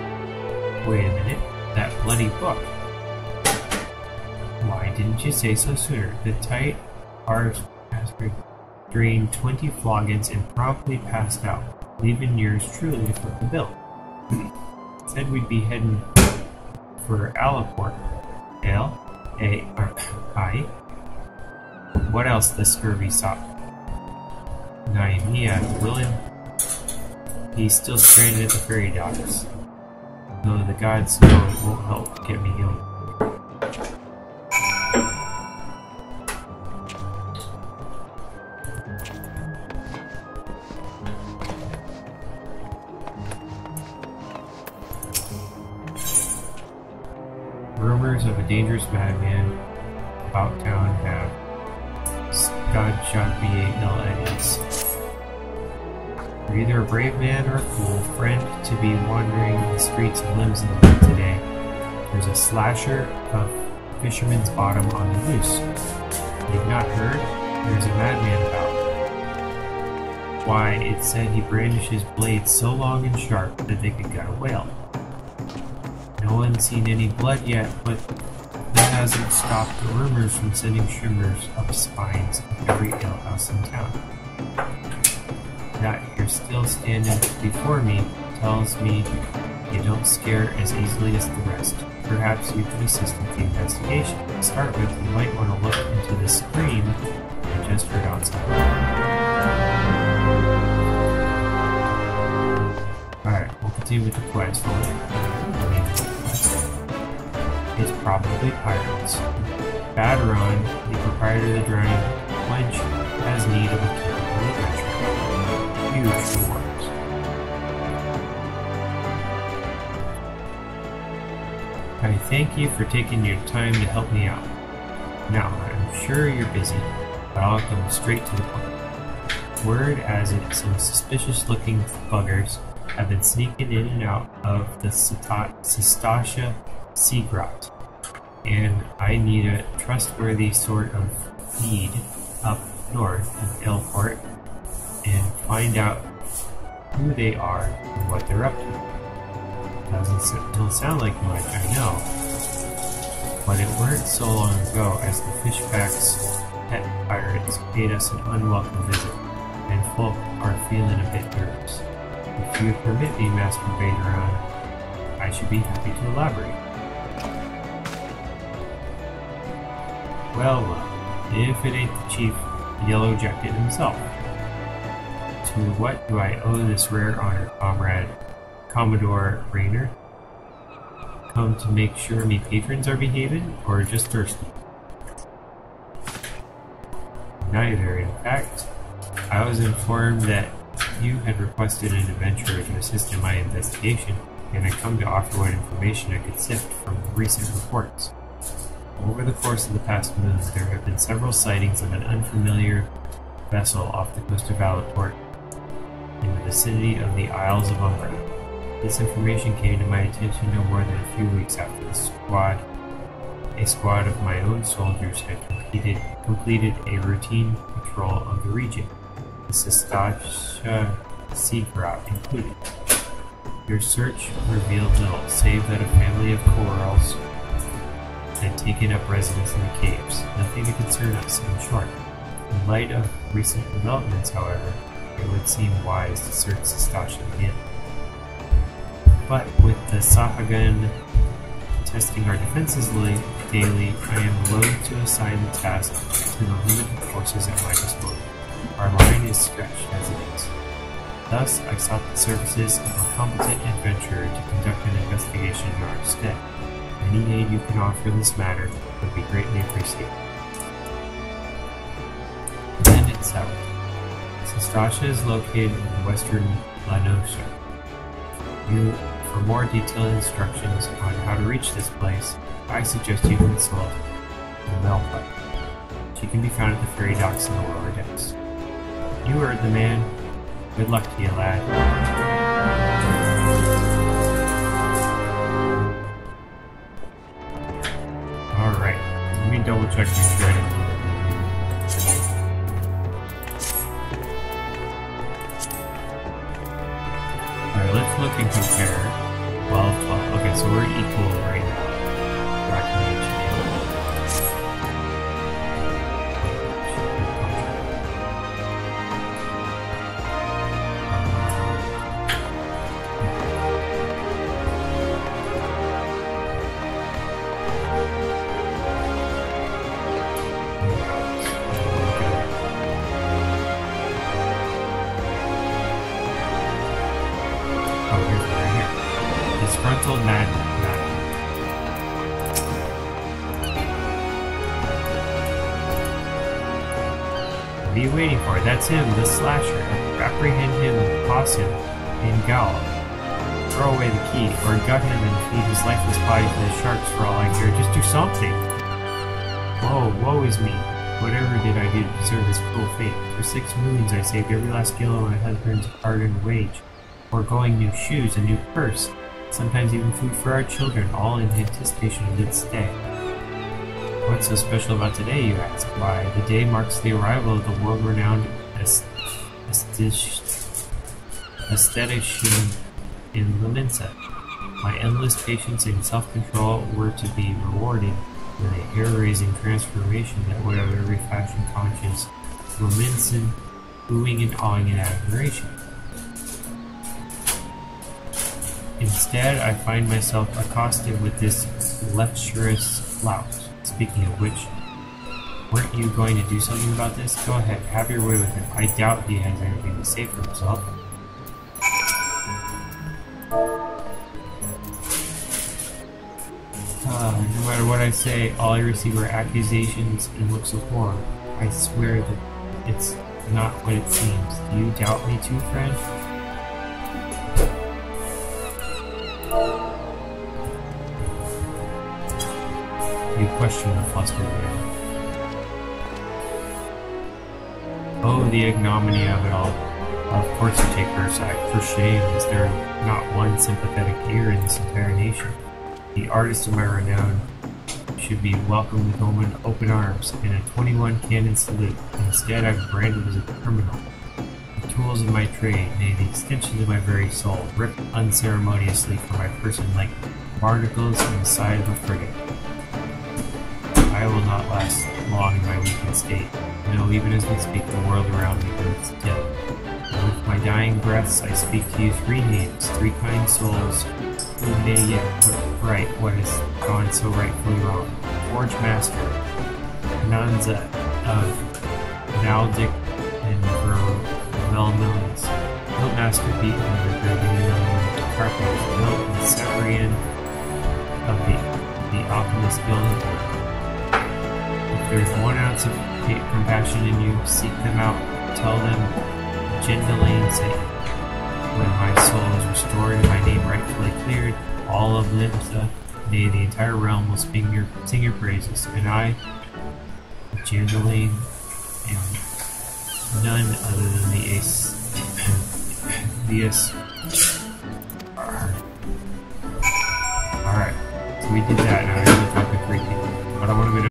Wait a minute, that bloody book. Why didn't you say so sooner? The tight arse bastard drained 20 flogons and promptly passed out, leaving yours truly to foot the bill. Said we'd be heading for Aleport. L A R I. What else the scurvy sought? Naimia William. He's still stranded at the ferry docks. Though the gods know it won't help get me healed. Rumors of a dangerous madman about town have Scotchot be ill at ease. You're either a brave man or a fool, friend, to be wandering the streets of Limsden today. There's a slasher of Fisherman's Bottom on the loose. You've not heard? There's a madman about. why it said he brandished his blade so long and sharp that they could gut a whale. No one's seen any blood yet, but hasn't stopped the rumors from sending shimmers up spines in every alehouse in town. That you're still standing before me tells me you don't scare as easily as the rest. Perhaps you could assist with the investigation. To start with, you might want to look into the scream I just heard outside. Alright, we'll continue with the quest. It's probably pirates. Baderon, the proprietor of the Drowning Wench, has need of a capable adventure. Huge reward. I thank you for taking your time to help me out. Now, I'm sure you're busy, but I'll come straight to the point. Word as it, some suspicious looking buggers have been sneaking in and out of the Sastasha Sea Grot, and I need a trustworthy sort of feed up north in Aleport and find out who they are and what they're up to. Doesn't don't sound like much, I know. But it weren't so long ago as the Fishbacks pet pirates paid us an unwelcome visit, and folk are feeling a bit nervous. If you permit me, Master Baderon, uh, I should be happy to elaborate. Well, well, if it ain't the Chief Yellow Jacket himself. To what do I owe this rare honor, comrade Commodore Raynor? Come to make sure me patrons are behaving, or just thirsty? Neither, in fact. I was informed that you had requested an adventurer to assist in my investigation, and I come to offer what information I could sift from recent reports. Over the course of the past moon, there have been several sightings of an unfamiliar vessel off the coast of Valaport in the vicinity of the Isles of Umbra. This information came to my attention no more than a few weeks after the squad, a squad of my own soldiers had completed, completed a routine patrol of the region, the Sastasha Sea included. Your search revealed little, save that a family of corals had taken up residence in the caves. Nothing to concern us, in short. In light of recent developments, however, it would seem wise to search Sastasha again. But with the Sahuagin testing our defenses daily, I am loath to assign the task to the limited forces at my disposal. Our line is stretched as it is. Thus, I sought the services of a competent adventurer to conduct an investigation in our stead. Any aid you can offer in this matter would be greatly appreciated. Attendant South. Sastasha is located in western La Noscea. You for more detailed instructions on how to reach this place, I suggest you consult Melpa. She can be found at the ferry docks in the lower decks. You heard the man. Good luck to you, lad. Me double check credit. Alright, let's look and compare. 12, 12. Okay, so we're equal right now. That's him, the slasher. Apprehend him, toss him, and Gaul. Throw away the key, or gut him and feed his lifeless body to the sharks for all I care. Just do something! Whoa, woe is me. Whatever did I do to deserve this cruel fate? For six moons I saved every last gil of my husband's hard-earned wage, foregoing new shoes, a new purse, sometimes even food for our children, all in anticipation of its day. What's so special about today, you ask? Why, the day marks the arrival of the world-renowned aesthetician in Lominsa. My endless patience and self-control were to be rewarded with a hair-raising transformation that would have every fashion-conscious Lominsan oohing and awing in admiration. Instead, I find myself accosted with this lecherous flout. Speaking of which, weren't you going to do something about this? Go ahead, have your way with him. I doubt he has anything to say for himself. Uh, no matter what I say, all I receive are accusations and looks of horror. I swear that it's not what it seems. Do you doubt me too, friend? You question the flustered. Oh, the ignominy of it all. Of course you take her side. For shame, is there not one sympathetic ear in this entire nation? The artist of my renown should be welcomed with open, open arms and a 21 cannon salute. Instead, I'm branded as a criminal. The tools of my trade, nay, the extensions of my very soul, ripped unceremoniously from my person like barnacles from the side of a frigate. I will not last long in my weakened state. No, even as we speak, the world around me hurts dead. And with my dying breaths, I speak to you three names, three kind souls who may yet put right what has gone so rightfully wrong. Forge Master, Nanza of Valdic and Velmelins, Hilt Master Beaton of the Carpet, Hilt and Severian of the, the Alchemist Guild. If there's one ounce of compassion in you, seek them out, tell them Jandelaine's say, When my soul is restored and my name rightfully cleared, all of Limsa, uh, nay, the entire realm will sing your, sing your praises, and I, Jandelaine, am none other than the Ace, the Ace. Alright, so we did that, I gotta talk to three people. But I want to go to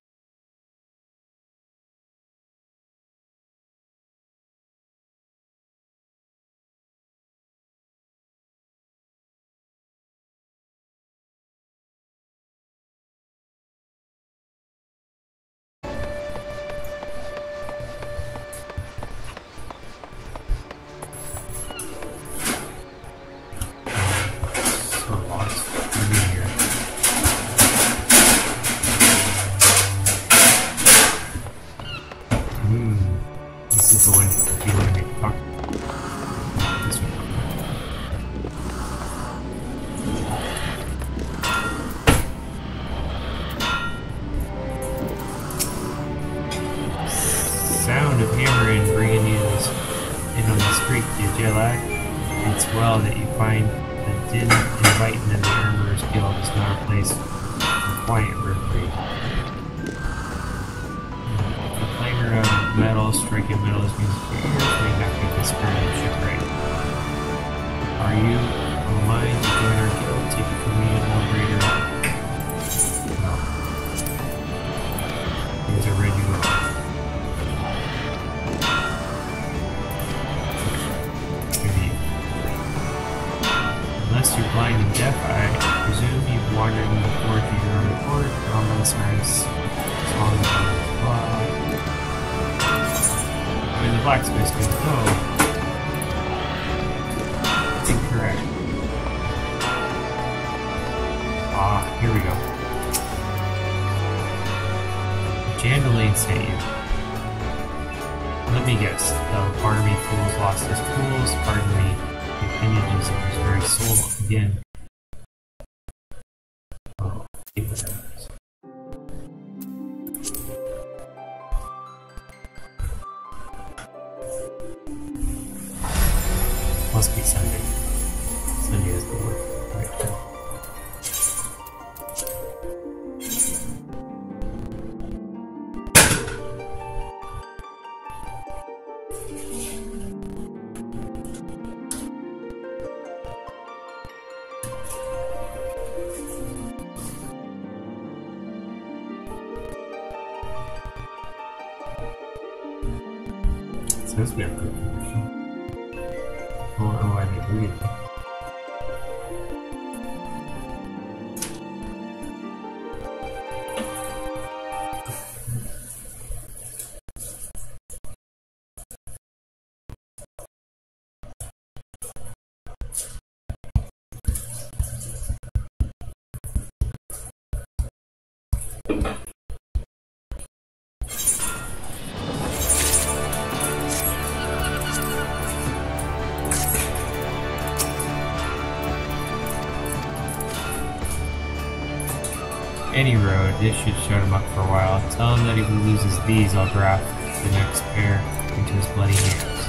So any road, this should shut him up for a while. Tell him that if he loses these, I'll draft the next pair into his bloody hands.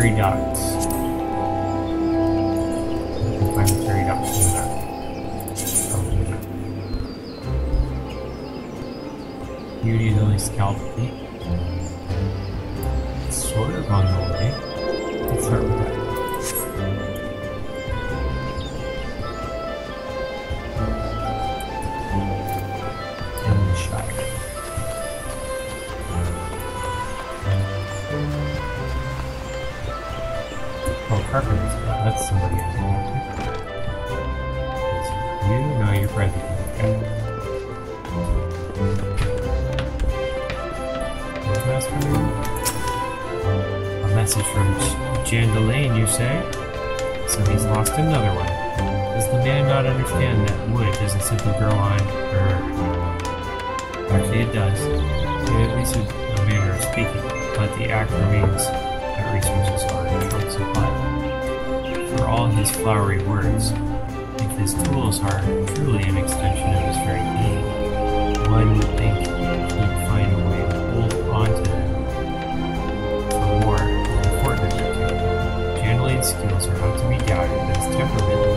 Fairy dots. Say? So he's lost another one. Does the man not understand that wood doesn't simply grow on Earth? Actually, it does. Least in a manner of speaking. But the act remains that resources are in short supply. For all his flowery words, if his tools are truly an extension of his very being, one would think doubted,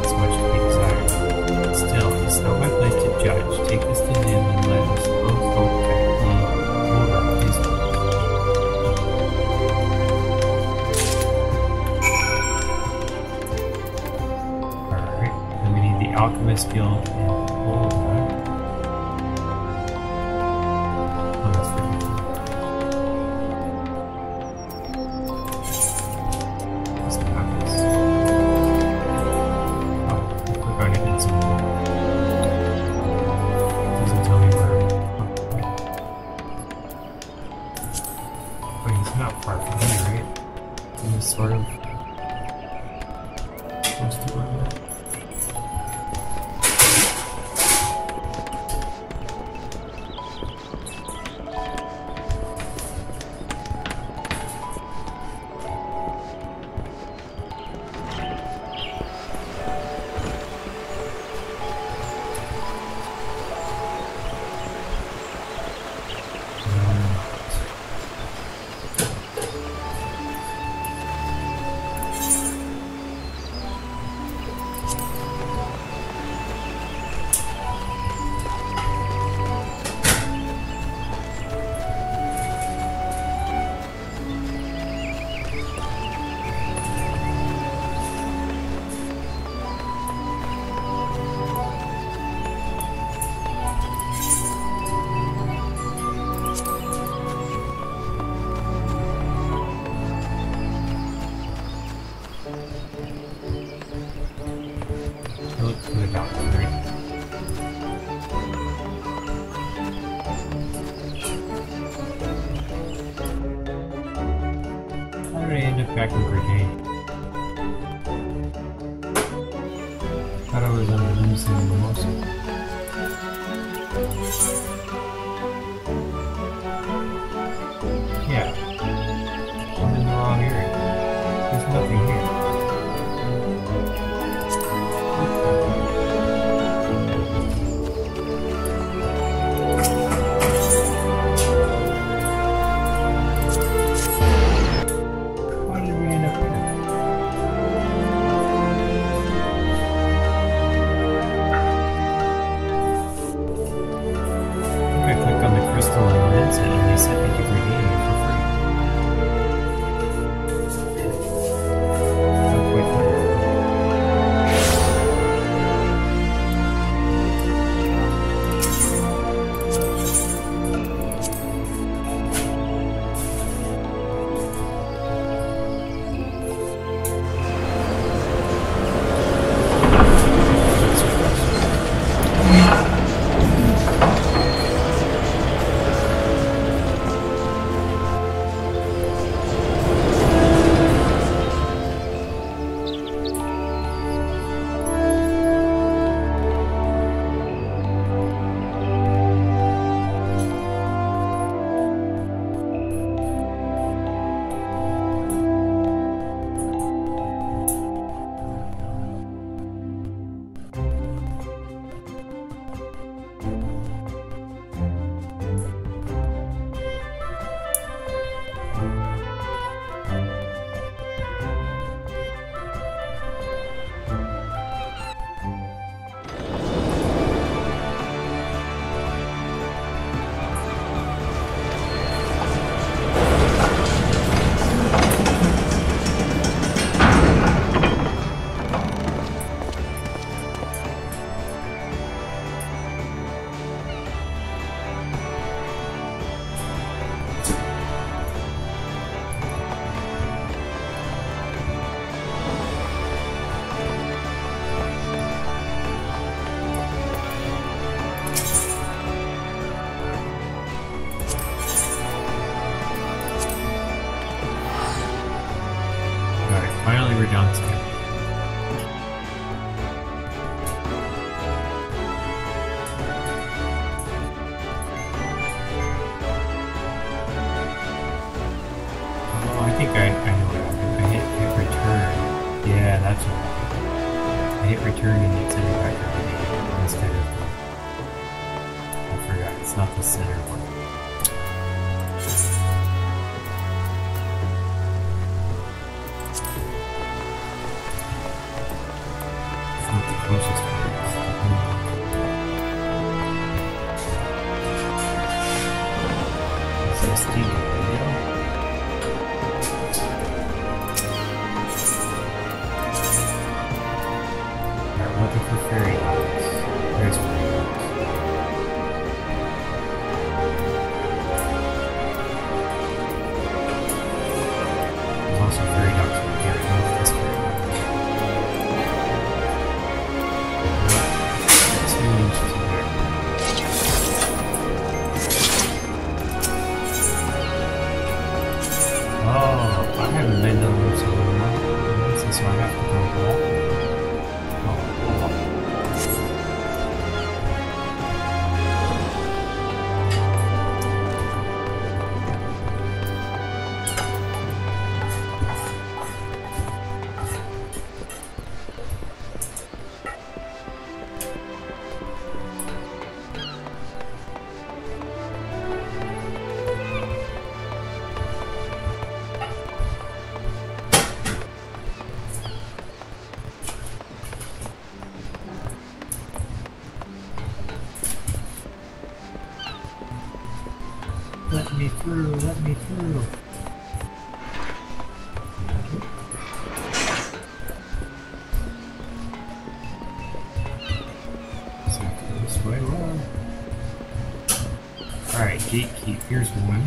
Here's one.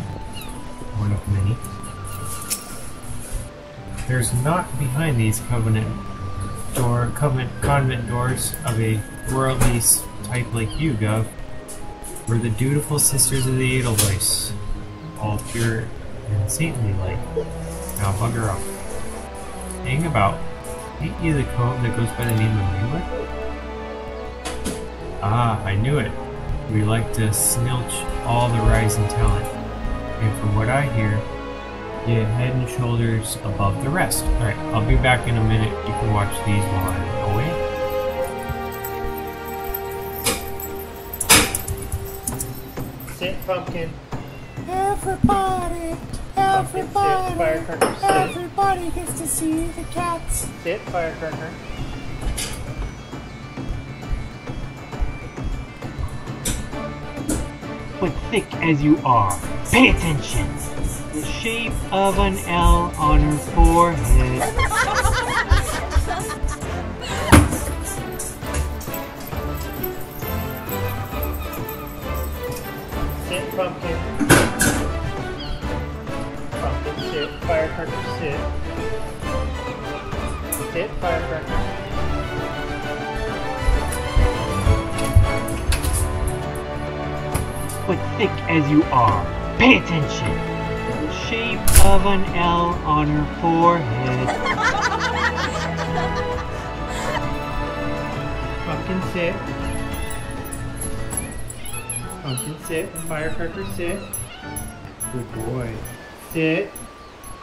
One of many. There's not behind these covenant door covenant convent doors of a worldly type like you, Gov, were the dutiful sisters of the Edelweiss, all pure and saintly like. Now bugger off. Hang about. Ain't you the cove that goes by the name of Mueller? Ah, I knew it. We like to snilch all the rising talent. And from what I hear, you head and shoulders above the rest. Alright, I'll be back in a minute. You can watch these while I'm away. Sit, pumpkin. Everybody, everybody, firecracker, sit. everybody gets to see the cats. Sit, firecracker. Thick as you are, pay attention! The shape of an L on her forehead. Pumpkin. Pumpkin, sit. Firecracker, sit. Sit, firecracker. But thick as you are, pay attention! The shape of an L on her forehead. Pumpkin, sit. Pumpkin, sit. Firecracker, sit. Good boy. Sit.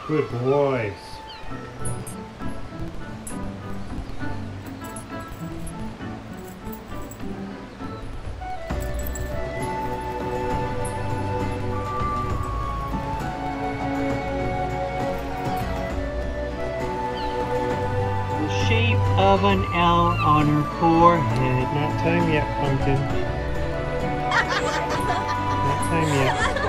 Good boys. Of an L on her forehead. Not time yet, Pumpkin. Not time yet.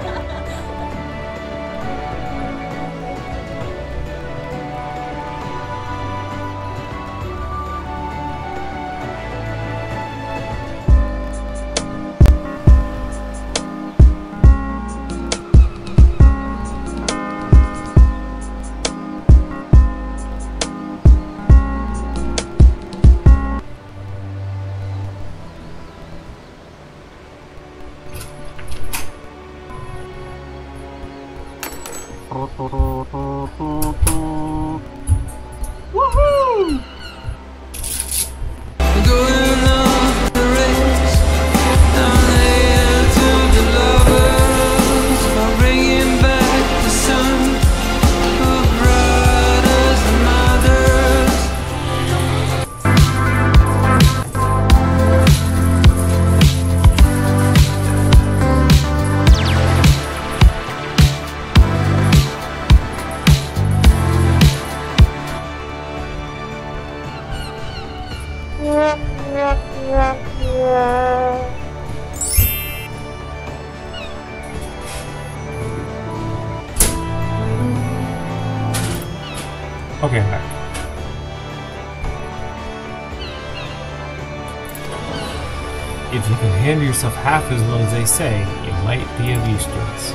Yourself half as well as they say, it might be of use to us.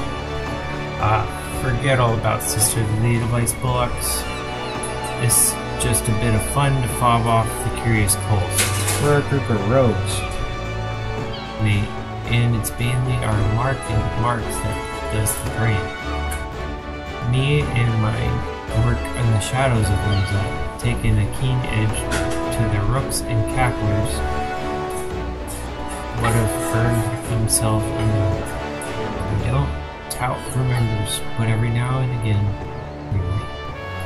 Ah, forget all about Sister Lady Vice Bullocks. It's just a bit of fun to fob off the curious cold. We're a group of rogues. mate, and it's mainly our marking marks that does the praying. Me and my work in the shadows of Limsa, taking a keen edge to the rooks and cacklers, would have earned himself note. We don't tout for members, but every now and again we might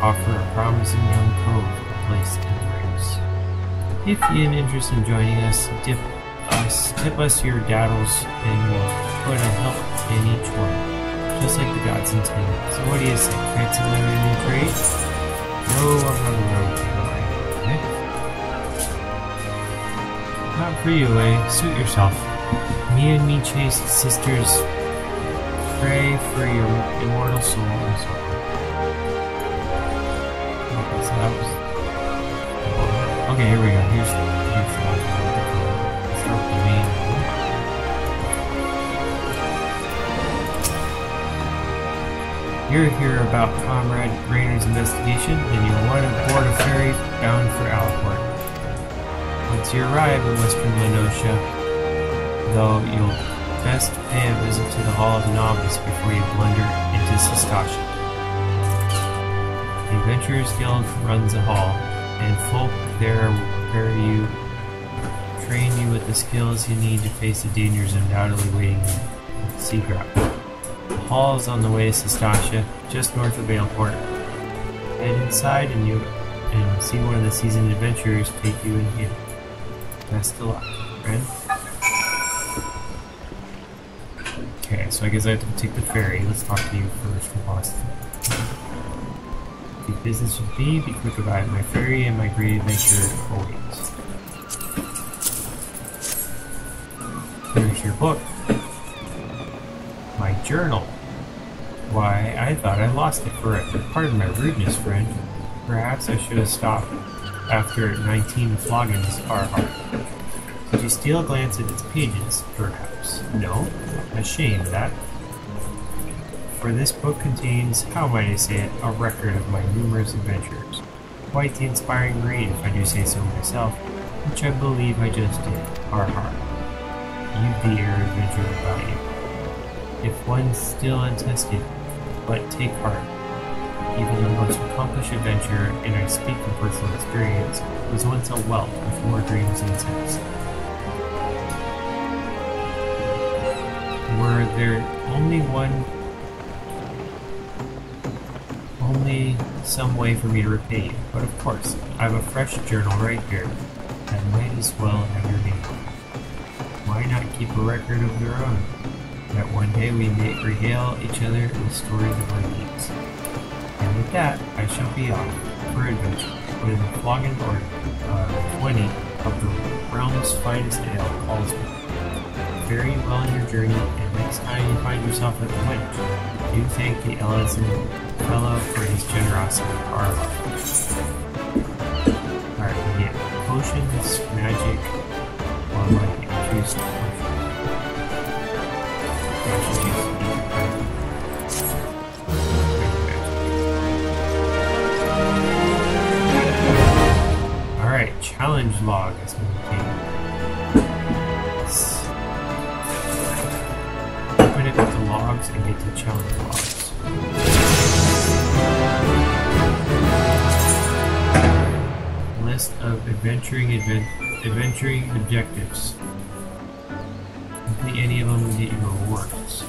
offer a promising young cove a place in the ranks. If you're interested in joining us, dip us, tip us your daddles, and we'll put a help in each one, just like the gods intended. So what do you say? Create some new trade? No, I'm on the road to? Not for you, eh? Suit yourself. Me and me chase sisters. Pray for your immortal soul. Okay, so that was Okay, here we go. Here's, here's the. Let's the main one. You're here about Comrade Rayner's investigation, and you'll want to board a ferry bound for Aleport. Once you arrive in western La Noscea, though you'll best pay a visit to the Hall of Novice before you blunder into Sastasha. The Adventurers Guild runs a hall, and folk there will prepare you, train you with the skills you need to face the dangers undoubtedly waiting in Seagrot. The hall is on the way to Sastasha, just north of Aleport. Head inside and you and see one of the seasoned adventurers take you in here. Best of luck, friend. I guess I have to take the ferry. Let's talk to you first from Boston. Do business with me, be quick about it. My ferry and my great adventure awaits. Here's your book. My journal. Why, I thought I lost it forever. Pardon my rudeness, friend. Perhaps I should have stopped after 19 floggings are hard. Did you steal a glance at its pages, perhaps? No? A shame, that. For this book contains, how might I say it, a record of my numerous adventures. Quite the inspiring read, if I do say so myself, which I believe I just did. Har har. You dear adventurer about you. If one still untested, but take heart. Even the most accomplished adventurer, and I speak from personal experience, was once a whelp with more dreams than sense. Were there only one, only some way for me to repay you? But of course, I have a fresh journal right here that might as well have your name. Why not keep a record of your own? That one day we may regale each other with stories of our deeds. And with that, I shall be off for adventure with a flogging or uh, 20 of the realm's finest ale calls me. Very well on your journey, next time you find yourself at the wench, do thank the Ellison fellow for his generosity. Arla. Alright, we get potions, magic, or like infused potions. Alright, challenge log and get to challenge logs. List of adventuring advent adventuring objectives. Complete any of them and get your rewards.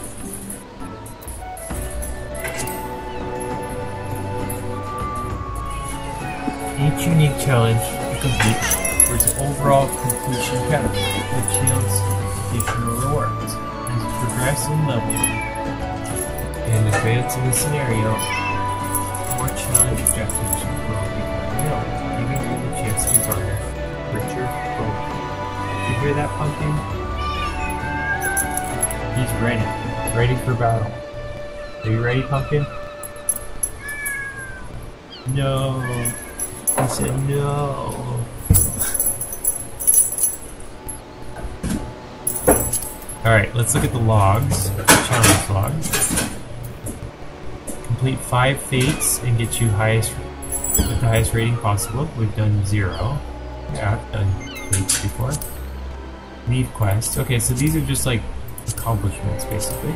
Each unique challenge you complete towards an overall completion count, which yields additional rewards. As you progress in level and advance in the scenario, more challenge objectives will available, giving you the chance to garner richer gold. You hear that, Pumpkin? He's ready. Ready for battle. Are you ready, Pumpkin? No. He said no. Alright, let's look at the logs. Logs. Complete five fates and get you highest with the highest rating possible. We've done zero. Yeah, I've done fates before. Leve quests. Okay, so these are just like accomplishments basically.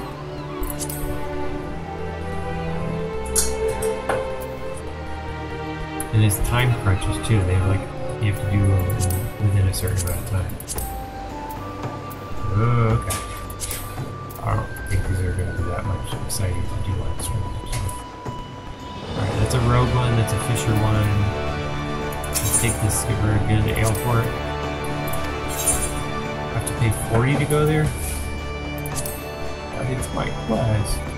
And it's time crunches too. They have like you have to do them within a certain amount of time. Okay. I don't think these are going to be that much exciting to do on stream. Rogue one, that's a fisher one. Let's take this if we're going to Aleport. I have to pay 40 to go there? I think it's my quest.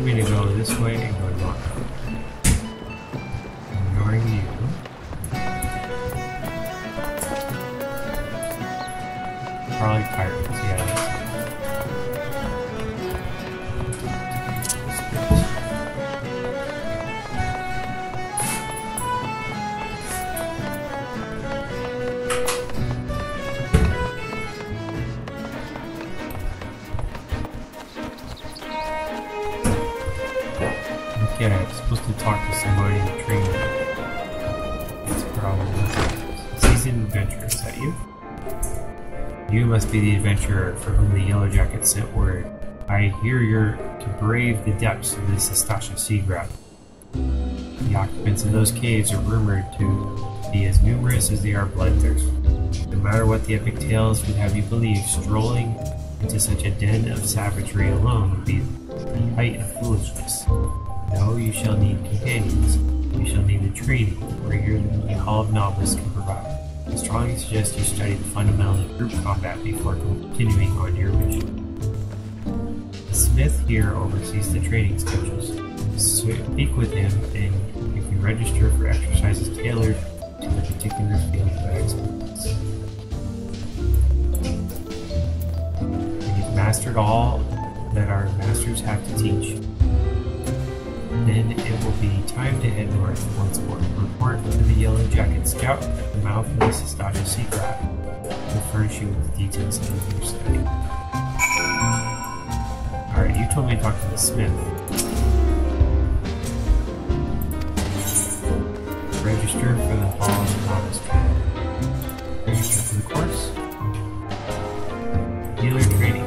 To go this way for whom the Yellow Jackets sent word. I hear you're to brave the depths of the Sastasha Sea. The occupants of those caves are rumored to be as numerous as they are bloodthirsty. No matter what the epic tales would have you believe, strolling into such a den of savagery alone would be the height of foolishness. No, you shall need companions. You shall need the training, the Hall of Novice strongly suggest you study the fundamentals of group combat before continuing on your mission. The smith here oversees the training schedules. Speak with him, and you can register for exercises tailored to the particular field of expertise. When you've mastered all that our masters have to teach, be time to head north once more. Report to the Yellow Jacket Scout at the mouth of the Sastasha Seagrot. We'll furnish you with the details of your study. Alright, you told me to talk to the smith. Register for the Hall of Novice. Register for the course. Healer training.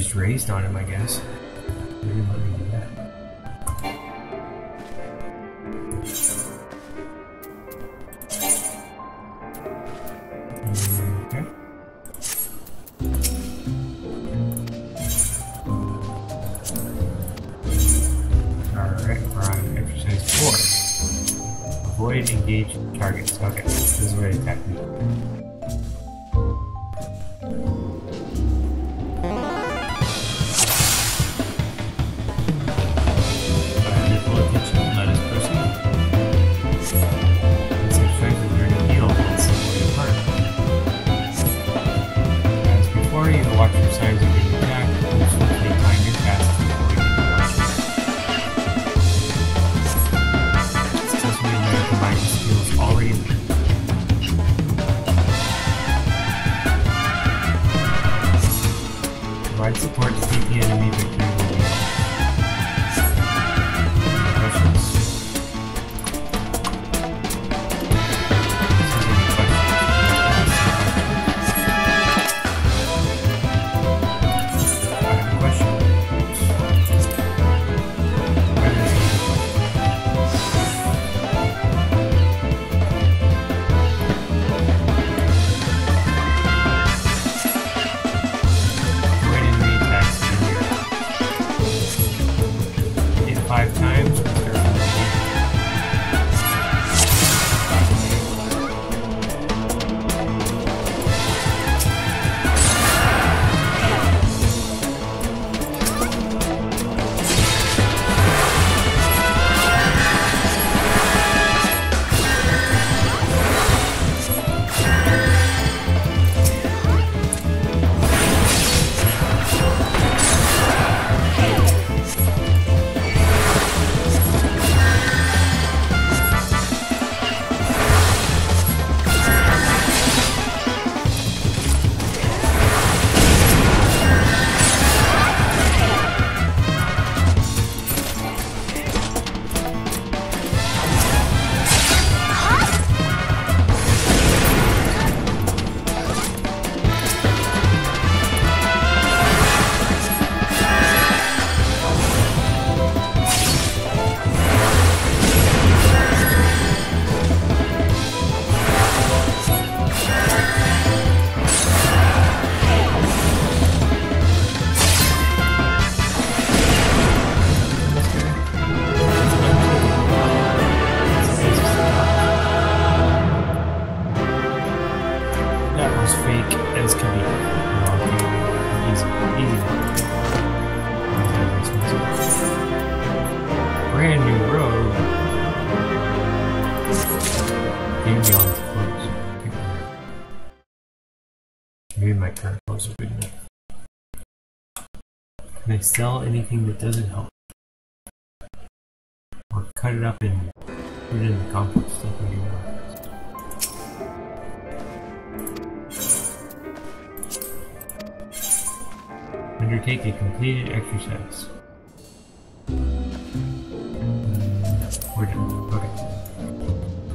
Raised on him, I guess. Sell anything that doesn't help? Or cut it up and put it in the compost like? Undertake a completed exercise. We're done. Okay.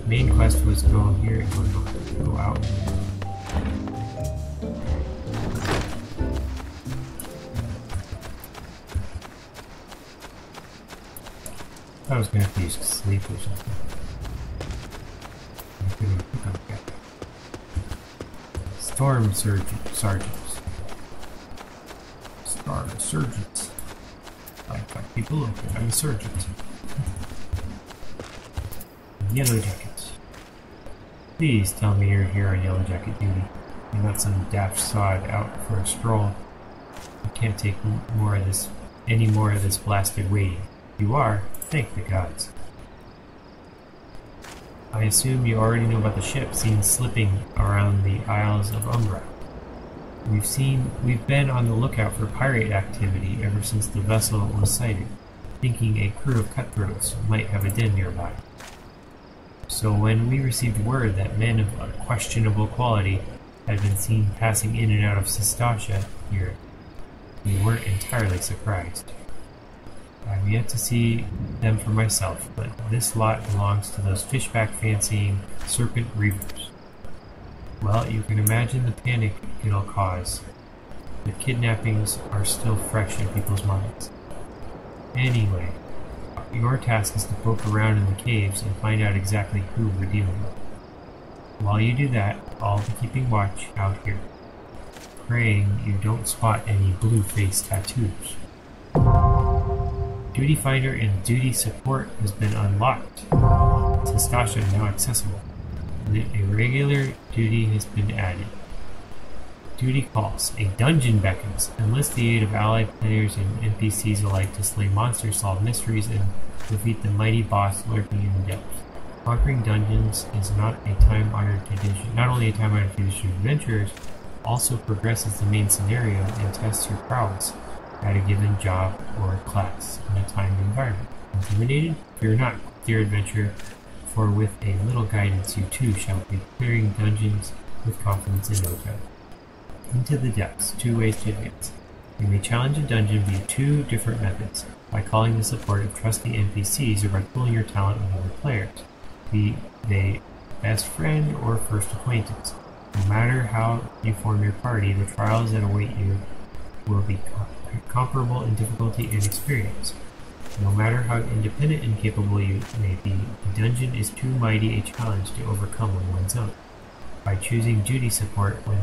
Main quest was go here and go I was gonna have to use sleep or something. I. Storm Sergeant, Sergeants. Star Surgeons. I've got people looking. I'm a surgeon. Yellow Jackets. Please tell me you're here on Yellow Jacket duty. You're not some daft sod out for a stroll. I can't take more of this, any more of this blasted waiting. You are, thank the gods. I assume you already know about the ship seen slipping around the Isles of Umbra. We've seen we've been on the lookout for pirate activity ever since the vessel was sighted, thinking a crew of cutthroats might have a den nearby. So when we received word that men of a questionable quality had been seen passing in and out of Sastasha here, we weren't entirely surprised. I've yet to see them for myself, but this lot belongs to those fishback fancying serpent reavers. Well, you can imagine the panic it'll cause. the kidnappings are still fresh in people's minds. Anyway, your task is to poke around in the caves and find out exactly who we're dealing with. While you do that, I'll be keeping watch out here, praying you don't spot any blue face tattoos. Duty Finder and Duty Support has been unlocked. Sastasha now accessible. A regular duty has been added. Duty calls. A dungeon beckons. Enlist the aid of allied players and NPCs alike to slay monsters, solve mysteries, and defeat the mighty boss lurking in the depths. Conquering dungeons is not a time-honored tradition. Not only a time-honored tradition of adventurers, also progresses the main scenario and tests your prowess at a given job or class in a timed environment. Intimidated? Fear not, dear adventurer, for with a little guidance you too shall be clearing dungeons with confidence and no time. Into the depths, two ways to advance. You may challenge a dungeon via two different methods, by calling the support of trusty NPCs or by pooling your talent with other players, be they best friend or first acquaintance. No matter how you form your party, the trials that await you will be co- comparable in difficulty and experience. No matter how independent and capable you may be, the dungeon is too mighty a challenge to overcome on one's own. By choosing duty support when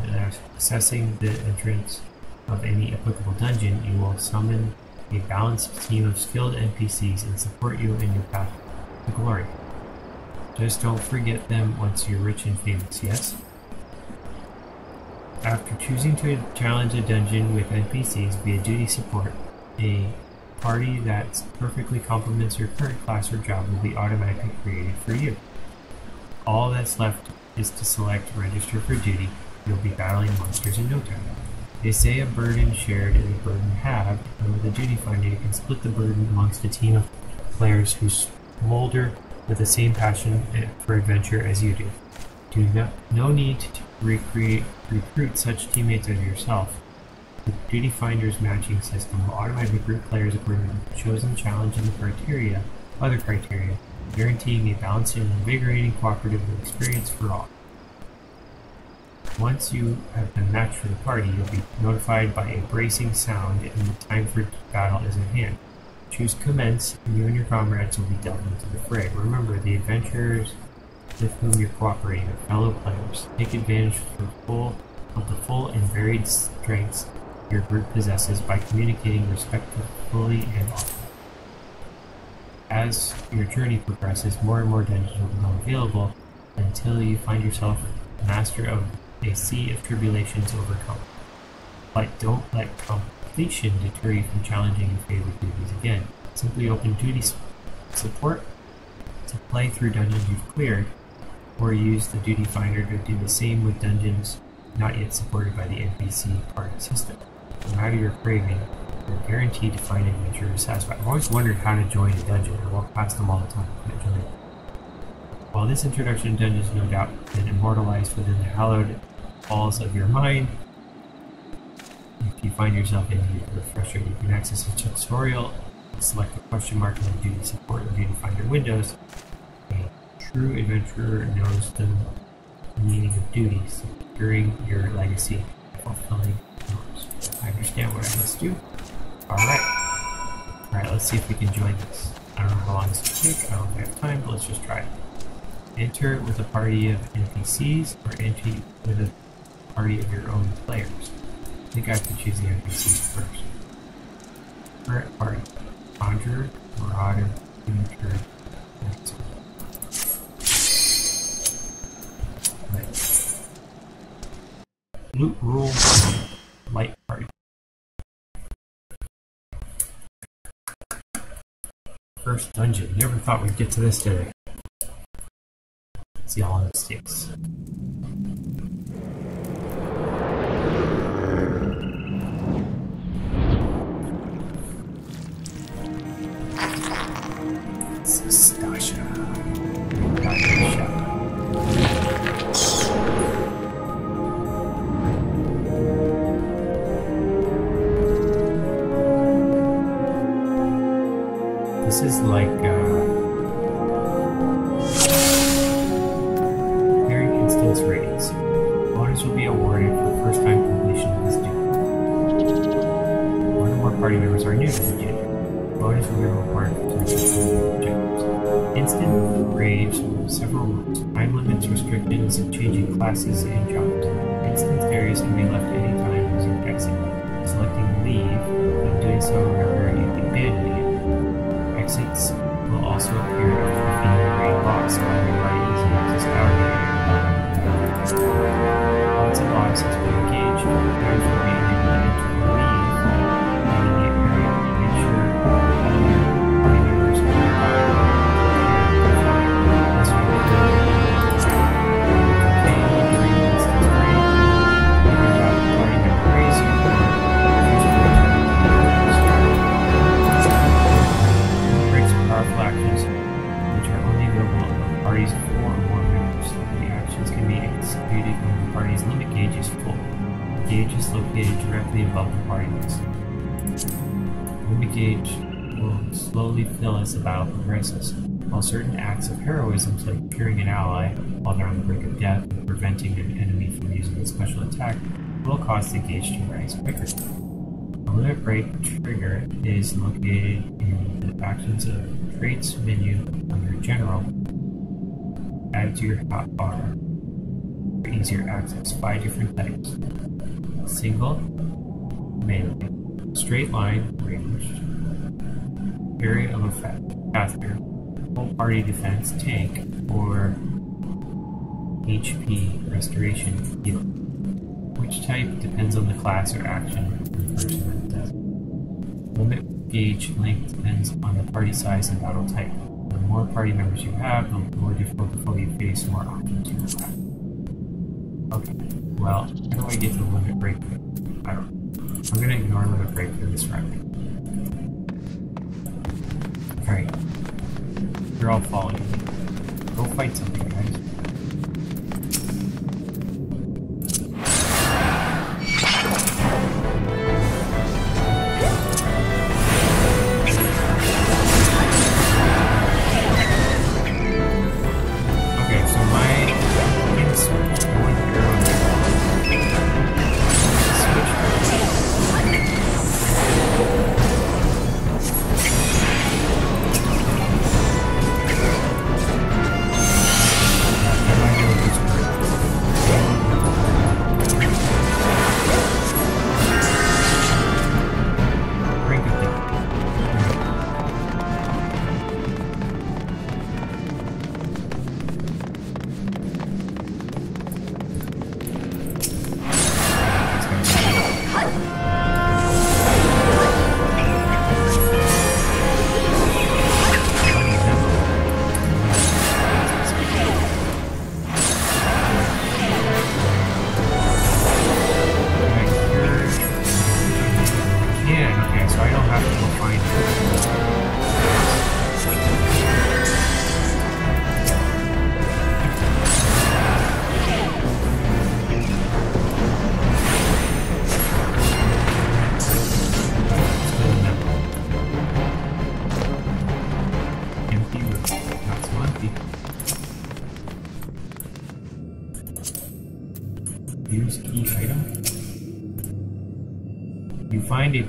assessing the entrance of any applicable dungeon, you will summon a balanced team of skilled NPCs and support you in your path to glory. Just don't forget them once you're rich and famous, yes? After choosing to challenge a dungeon with NPCs via duty support, a party that perfectly complements your current class or job will be automatically created for you. All that's left is to select Register for Duty. You'll be battling monsters in no time. They say a burden shared is a burden halved, and with a duty finder you can split the burden amongst a team of players who smolder with the same passion eh, for adventure as you do. Do no, no need to recreate, recruit such teammates as yourself. The Duty Finder's matching system will automatically group players according to the chosen challenge and the criteria, other criteria, guaranteeing a balanced and invigorating cooperative experience for all. Once you have been matched for the party, you'll be notified by a bracing sound and the time for battle is at hand. Choose Commence, and you and your comrades will be dealt into the fray. Remember, the adventurers with whom you're cooperating are fellow players. Take advantage of full, of the full and varied strengths your group possesses by communicating respectfully and often. As your journey progresses, more and more dungeons will become available until you find yourself master of a sea of tribulations overcome. But don't let completion deter you from challenging your favorite duties again. Simply open duty support to play through dungeons you've cleared, or use the duty finder to do the same with dungeons not yet supported by the NPC party system. No matter your craving, you're guaranteed to find adventures satisfying. I've always wondered how to join a dungeon. I walk past them all the time. While this introduction to dungeons no doubt been immortalized within the hallowed halls of your mind. If you find yourself in need of a you can access a tutorial, select the question mark in the Duty Support and Duty Finder windows. True adventurer knows the meaning of duty, securing your legacy, fulfilling yours. I understand what I must do. Alright. Alright, let's see if we can join this. I don't know how long this will take, I don't know if have time, but let's just try it. Enter with a party of NPCs or enter with a party of your own players. I think I have to choose the NPCs first. Current party. Conjurer, Marauder, Immature, Loot Rule Light Party. First dungeon. Never thought we'd get to this today. See how long it takes. Stasha. This is like uh, clearing instance raids. Bonus will be awarded for first time completion of this duty. One or more party members are new to the game. Bonus will be required for objectives. Instant raids with several modes. Time limits, restrictions, and changing classes and jobs. Instance areas can be left anytime using exit. Selecting leave. When doing so, above the party list. Limit gauge will slowly fill as the battle progresses. While certain acts of heroism, like curing an ally while they're on the brink of death and preventing an enemy from using a special attack, will cause the gauge to rise quicker. The limit break trigger is located in the actions of traits menu under general. Add to your hotbar for easier access. Five different types. Single, melee, straight line, ranged, area of effect, caster, whole party defense, tank, or HP restoration heal. Which type depends on the class or action the person does. Limit gauge length depends on the party size and battle type. The more party members you have, the more difficult the foe you face, the more options you have. Okay, well, how do I get to limit break? I don't I'm gonna ignore limit break for this round. Alright. You're all following. Go fight something,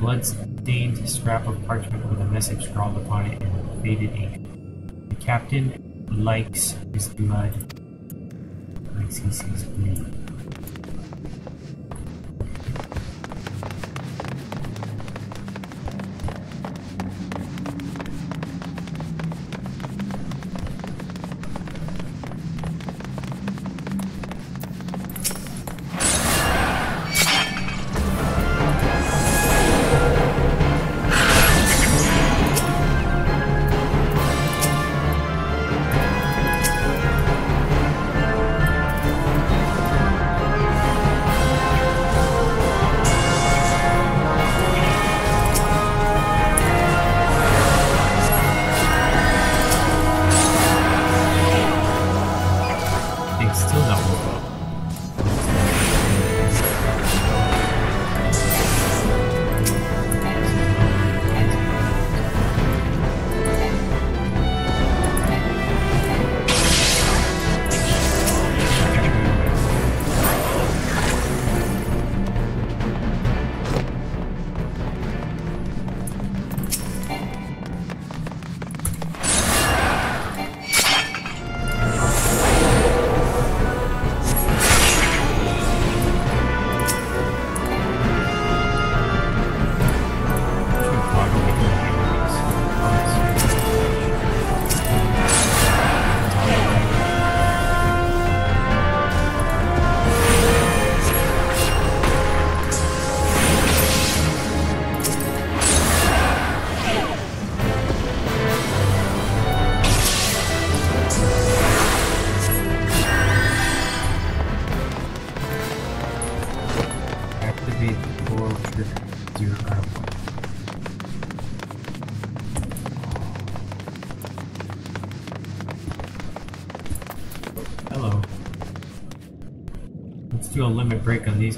blood-stained scrap of parchment with a message scrawled upon it in faded ink. The captain likes his blood. Likes he sees. Break on these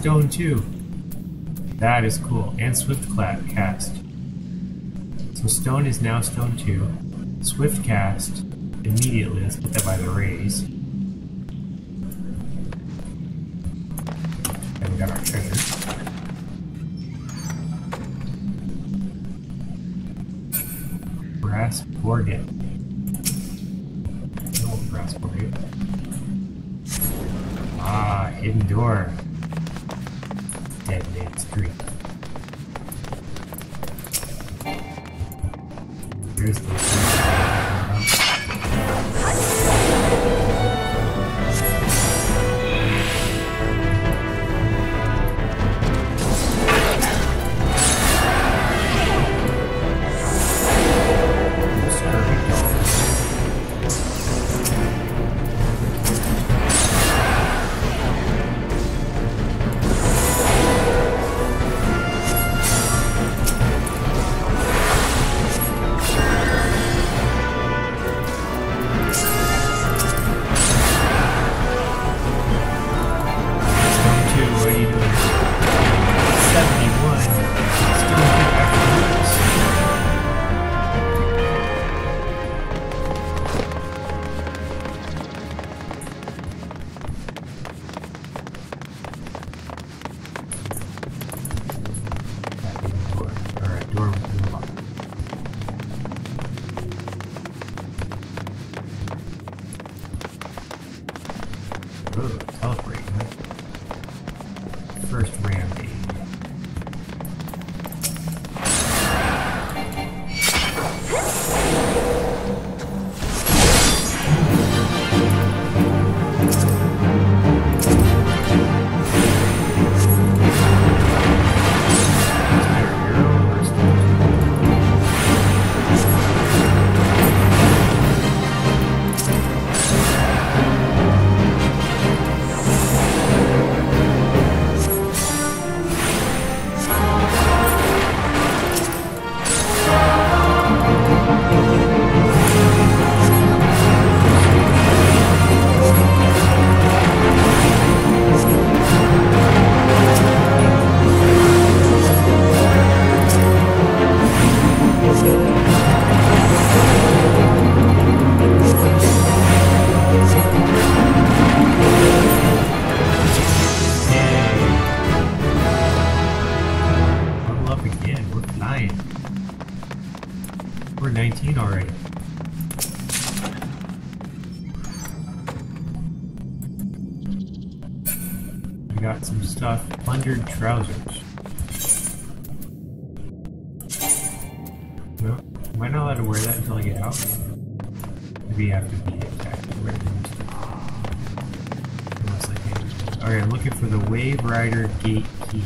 stone too. That is cool. And Swift Cast. So stone is now stone 2. Swift trousers. No, am I not allowed to wear that until I get out? Maybe you have to be exactly where it is. Unless I can. Alright, I'm looking for the Waverider Gate Key.